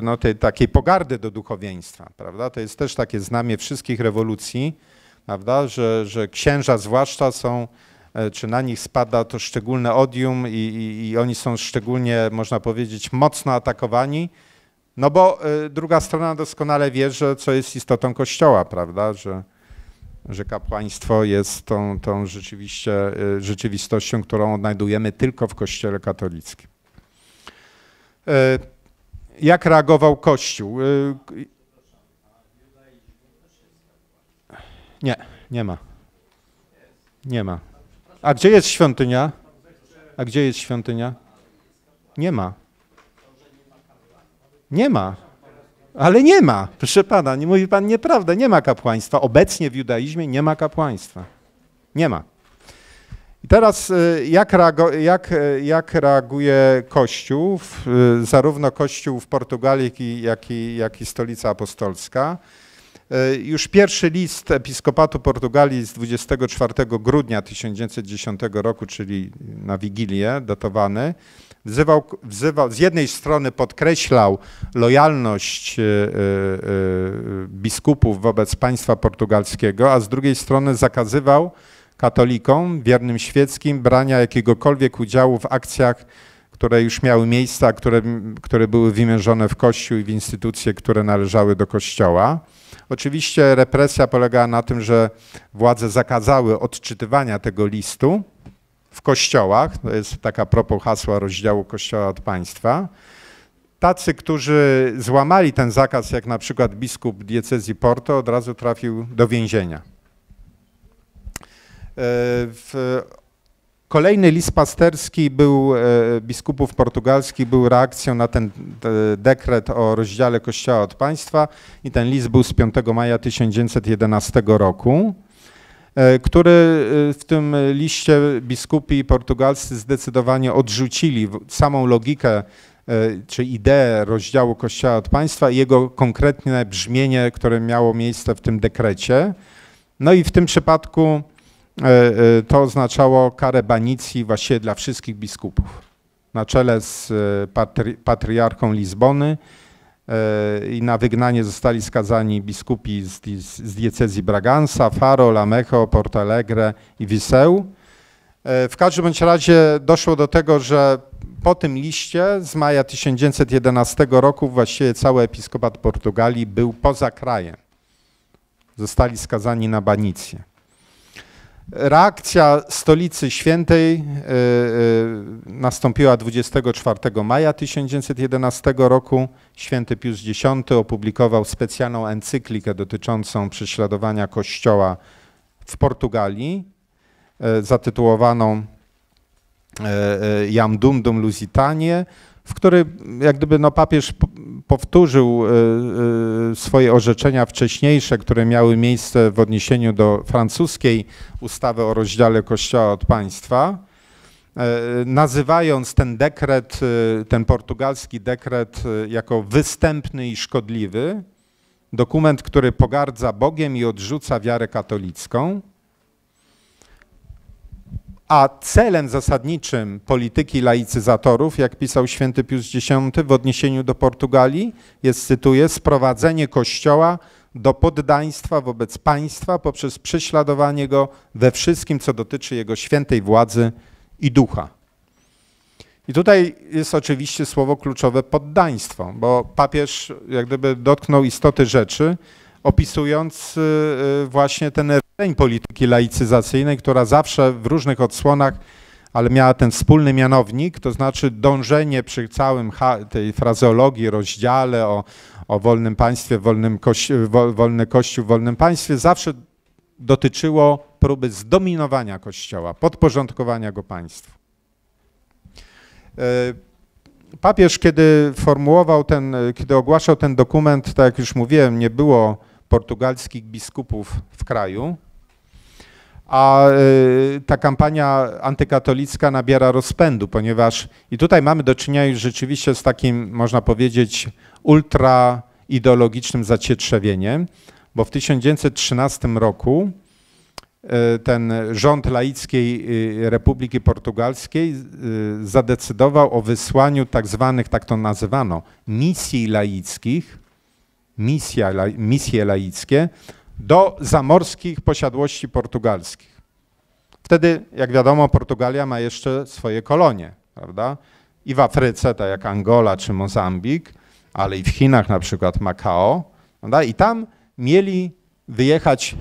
no, tej takiej pogardy do duchowieństwa, prawda? To jest też takie znamie wszystkich rewolucji, prawda? Że, że księża zwłaszcza są, e, czy na nich spada to szczególne odium i, i, i oni są szczególnie, można powiedzieć, mocno atakowani, no bo e, druga strona doskonale wie, że co jest istotą Kościoła, prawda? Że, że kapłaństwo jest tą, tą rzeczywiście y, rzeczywistością, którą odnajdujemy tylko w Kościele katolickim. E, jak reagował Kościół? Y, nie, nie ma. Nie ma. A gdzie jest świątynia? A gdzie jest świątynia? Nie ma. Nie ma. Ale nie ma, proszę pana, nie mówi pan nieprawdę, nie ma kapłaństwa. Obecnie w judaizmie nie ma kapłaństwa. Nie ma. I teraz jak, reago, jak, jak reaguje Kościół, zarówno Kościół w Portugalii, jak i, jak i Stolica Apostolska? Już pierwszy list Episkopatu Portugalii z 24 grudnia 1910 roku, czyli na Wigilię datowany, wzywał, wzywał, z jednej strony podkreślał lojalność e, e, e, biskupów wobec państwa portugalskiego, a z drugiej strony zakazywał katolikom, wiernym świeckim, brania jakiegokolwiek udziału w akcjach, które już miały miejsce, które, które były wymierzone w Kościół i w instytucje, które należały do Kościoła. Oczywiście represja polegała na tym, że władze zakazały odczytywania tego listu, w kościołach, to jest taka propos hasła rozdziału kościoła od państwa. Tacy, którzy złamali ten zakaz, jak na przykład biskup diecezji Porto, od razu trafił do więzienia. E, w Kolejny list pasterski był e, biskupów portugalskich, był reakcją na ten dekret o rozdziale Kościoła od państwa i ten list był z 5 maja 1911 roku. E, który e, w tym liście biskupi portugalscy zdecydowanie odrzucili samą logikę e, czy ideę rozdziału Kościoła od państwa i jego konkretne brzmienie, które miało miejsce w tym dekrecie. No i w tym przypadku to oznaczało karę banicji właściwie dla wszystkich biskupów. Na czele z patriarchą Lizbony i na wygnanie zostali skazani biskupi z, z diecezji Braganza, Faro, Lamecho, Porto Alegre i Viseu. E, w każdym bądź razie doszło do tego, że po tym liście z maja 1911 roku właściwie cały episkopat Portugalii był poza krajem. Zostali skazani na banicję. Reakcja stolicy świętej e, e, nastąpiła 24 maja 1911 roku. Święty Pius X opublikował specjalną encyklikę dotyczącą prześladowania Kościoła w Portugalii, e, zatytułowaną Jam Dum Dum Lusitanie, w której jak gdyby no, papież powtórzył e, e, swoje orzeczenia wcześniejsze, które miały miejsce w odniesieniu do francuskiej ustawy o rozdziale Kościoła od państwa, e, nazywając ten dekret, ten portugalski dekret jako występny i szkodliwy, dokument, który pogardza Bogiem i odrzuca wiarę katolicką. A celem zasadniczym polityki laicyzatorów, jak pisał święty Pius X w odniesieniu do Portugalii, jest, cytuję, sprowadzenie Kościoła do poddaństwa wobec państwa poprzez prześladowanie go we wszystkim, co dotyczy jego świętej władzy i ducha. I tutaj jest oczywiście słowo kluczowe poddaństwo, bo papież jak gdyby dotknął istoty rzeczy, opisując y, y, właśnie ten rdzeń polityki laicyzacyjnej, która zawsze w różnych odsłonach, ale miała ten wspólny mianownik, to znaczy dążenie przy całym tej frazeologii, rozdziale o, o wolnym państwie, wolnym kości wolny kościół wolnym państwie, zawsze dotyczyło próby zdominowania Kościoła, podporządkowania go państwu. E, papież, kiedy formułował ten, kiedy ogłaszał ten dokument, tak jak już mówiłem, nie było portugalskich biskupów w kraju, a y, ta kampania antykatolicka nabiera rozpędu, ponieważ i tutaj mamy do czynienia już rzeczywiście z takim, można powiedzieć, ultraideologicznym zacietrzewieniem, bo w 1913 roku y, ten rząd laickiej y, Republiki Portugalskiej zadecydował o wysłaniu tak zwanych, tak to nazywano, misji laickich misja, misje laickie do zamorskich posiadłości portugalskich. Wtedy, jak wiadomo, Portugalia ma jeszcze swoje kolonie, prawda? I w Afryce, tak jak Angola czy Mozambik, ale i w Chinach, na przykład Makao, prawda? I tam mieli wyjechać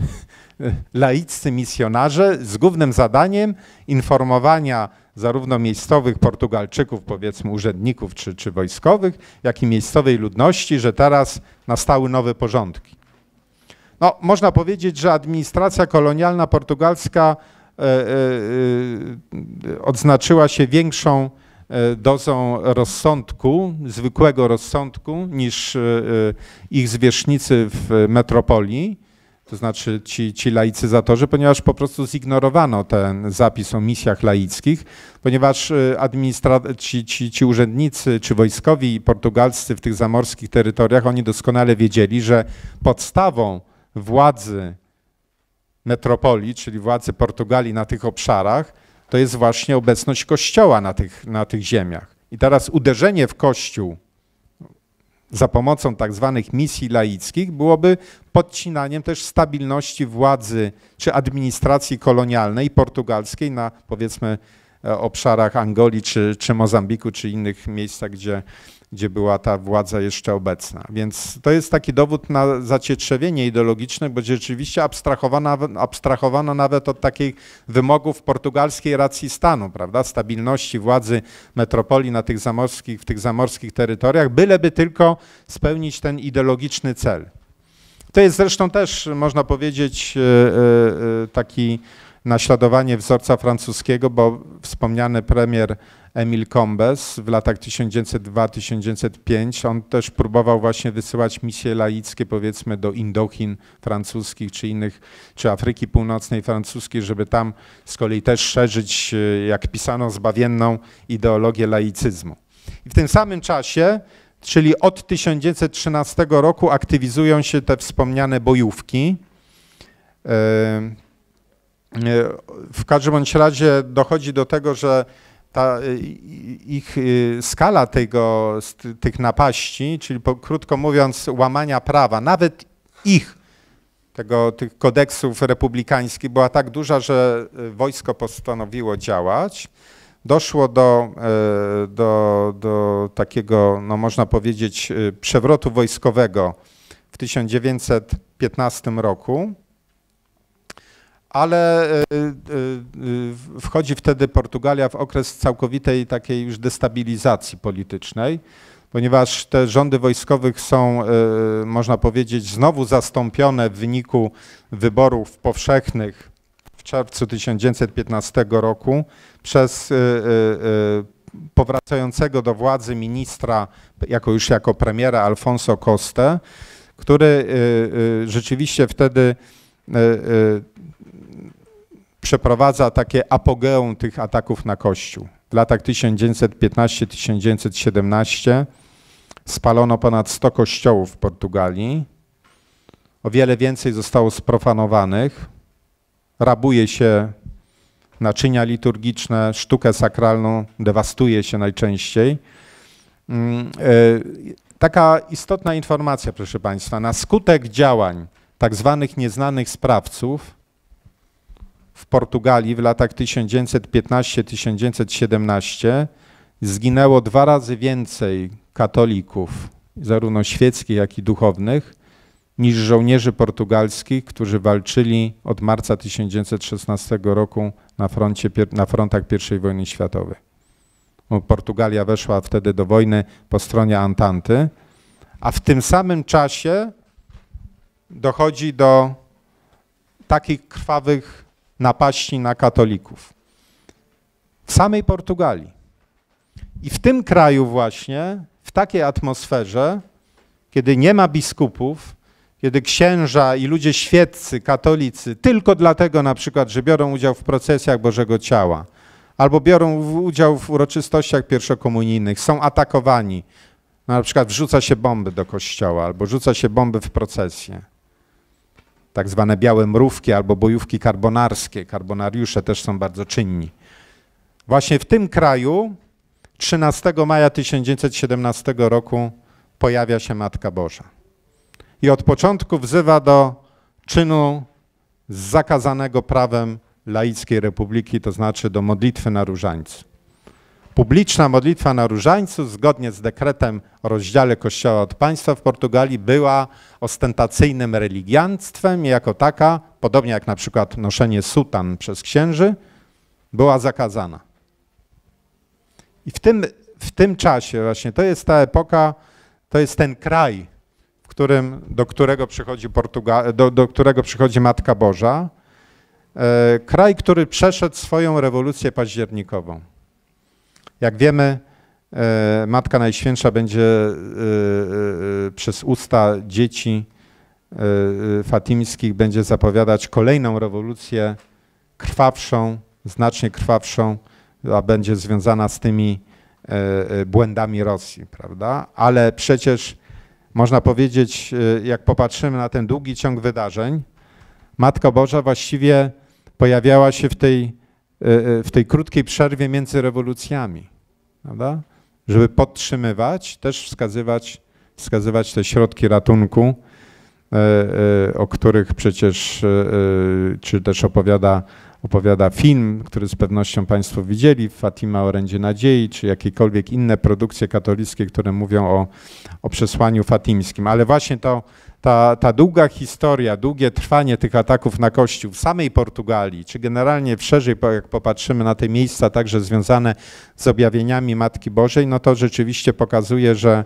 laiccy misjonarze z głównym zadaniem informowania zarówno miejscowych Portugalczyków, powiedzmy urzędników czy, czy wojskowych, jak i miejscowej ludności, że teraz nastały nowe porządki. No, można powiedzieć, że administracja kolonialna portugalska e, e, e odznaczyła się większą dozą rozsądku, zwykłego rozsądku, niż ich zwierzchnicy w metropolii to znaczy ci, ci laicyzatorzy, ponieważ po prostu zignorowano ten zapis o misjach laickich, ponieważ y, ci, ci, ci urzędnicy czy wojskowi portugalscy w tych zamorskich terytoriach, oni doskonale wiedzieli, że podstawą władzy metropolii, czyli władzy Portugalii na tych obszarach, to jest właśnie obecność Kościoła na tych, na tych ziemiach. I teraz uderzenie w Kościół za pomocą tak zwanych misji laickich byłoby podcinaniem też stabilności władzy czy administracji kolonialnej portugalskiej na powiedzmy e, obszarach Angolii czy, czy Mozambiku czy innych miejscach, gdzie gdzie była ta władza jeszcze obecna. Więc to jest taki dowód na zacietrzewienie ideologiczne, bo rzeczywiście abstrahowano, abstrahowano nawet od takich wymogów portugalskiej racji stanu, prawda, stabilności władzy metropolii na tych zamorskich, w tych zamorskich terytoriach, byleby tylko spełnić ten ideologiczny cel. To jest zresztą też, można powiedzieć, e, e, e, taki naśladowanie wzorca francuskiego, bo wspomniany premier Emil Combes w latach 1902-1905. On też próbował właśnie wysyłać misje laickie powiedzmy do Indochin francuskich czy innych, czy Afryki Północnej francuskiej, żeby tam z kolei też szerzyć, e, jak pisano, zbawienną ideologię laicyzmu. I w tym samym czasie, czyli od 1913 roku aktywizują się te wspomniane bojówki. E, e, w każdym bądź razie dochodzi do tego, że ta y, ich y, skala tego, tych napaści, czyli po, krótko mówiąc łamania prawa, nawet ich, tego, tych kodeksów republikańskich była tak duża, że wojsko postanowiło działać. Doszło do, do, do takiego, no można powiedzieć, przewrotu wojskowego w 1915 roku ale e, e, wchodzi wtedy Portugalia w okres całkowitej takiej już destabilizacji politycznej, ponieważ te rządy wojskowych są, e, można powiedzieć, znowu zastąpione w wyniku wyborów powszechnych w czerwcu 1915 roku przez powracającego do władzy ministra, jako już jako premiera Alfonso Coste, który rzeczywiście wtedy przeprowadza takie apogeum tych ataków na Kościół. W latach 1915-1917 spalono ponad 100 kościołów w Portugalii. O wiele więcej zostało sprofanowanych. Rabuje się naczynia liturgiczne, sztukę sakralną, dewastuje się najczęściej. Mm, e, taka istotna informacja, proszę Państwa, na skutek działań tak zwanych nieznanych sprawców, w Portugalii w latach 1915-1917 zginęło dwa razy więcej katolików, zarówno świeckich, jak i duchownych, niż żołnierzy portugalskich, którzy walczyli od marca 1916 roku na, froncie, na frontach I wojny światowej. Portugalia weszła wtedy do wojny po stronie Antanty, a w tym samym czasie dochodzi do takich krwawych napaści na katolików. W samej Portugalii. I w tym kraju właśnie, w takiej atmosferze, kiedy nie ma biskupów, kiedy księża i ludzie świeccy, katolicy, tylko dlatego na przykład, że biorą udział w procesjach Bożego Ciała, albo biorą udział w uroczystościach pierwszokomunijnych, są atakowani, no, na przykład wrzuca się bomby do kościoła, albo rzuca się bomby w procesję tak zwane białe mrówki albo bojówki karbonarskie. Karbonariusze też są bardzo czynni. Właśnie w tym kraju 13 maja 1917 roku pojawia się Matka Boża. I od początku wzywa do czynu zakazanego prawem laickiej republiki, to znaczy do modlitwy na różańcu. Publiczna modlitwa na różańcu, zgodnie z dekretem o rozdziale Kościoła od państwa w Portugalii, była ostentacyjnym religianstwem i jako taka, podobnie jak na przykład noszenie sutan przez księży, była zakazana. I w tym, w tym czasie właśnie, to jest ta epoka, to jest ten kraj, w którym, do, którego przychodzi Portuga do, do którego przychodzi Matka Boża, e, kraj, który przeszedł swoją rewolucję październikową. Jak wiemy, e, Matka Najświętsza będzie e, e, przez usta dzieci fatimskich będzie zapowiadać kolejną rewolucję krwawszą, znacznie krwawszą, a będzie związana z tymi błędami Rosji, prawda? Ale przecież można powiedzieć, jak popatrzymy na ten długi ciąg wydarzeń, Matka Boża właściwie pojawiała się w tej, w tej krótkiej przerwie między rewolucjami, prawda? Żeby podtrzymywać, też wskazywać, wskazywać te środki ratunku, E, e, o których przecież, e, czy też opowiada, opowiada film, który z pewnością Państwo widzieli, Fatima Orędzie Nadziei, czy jakiekolwiek inne produkcje katolickie, które mówią o, o przesłaniu fatimskim. Ale właśnie to, ta, ta długa historia, długie trwanie tych ataków na Kościół w samej Portugalii, czy generalnie szerzej, jak popatrzymy na te miejsca także związane z objawieniami Matki Bożej, no to rzeczywiście pokazuje, że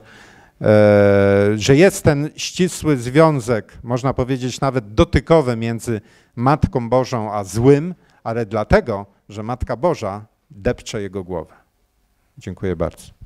E, że jest ten ścisły związek, można powiedzieć nawet dotykowy między Matką Bożą a złym, ale dlatego, że Matka Boża depcze jego głowę. Dziękuję bardzo.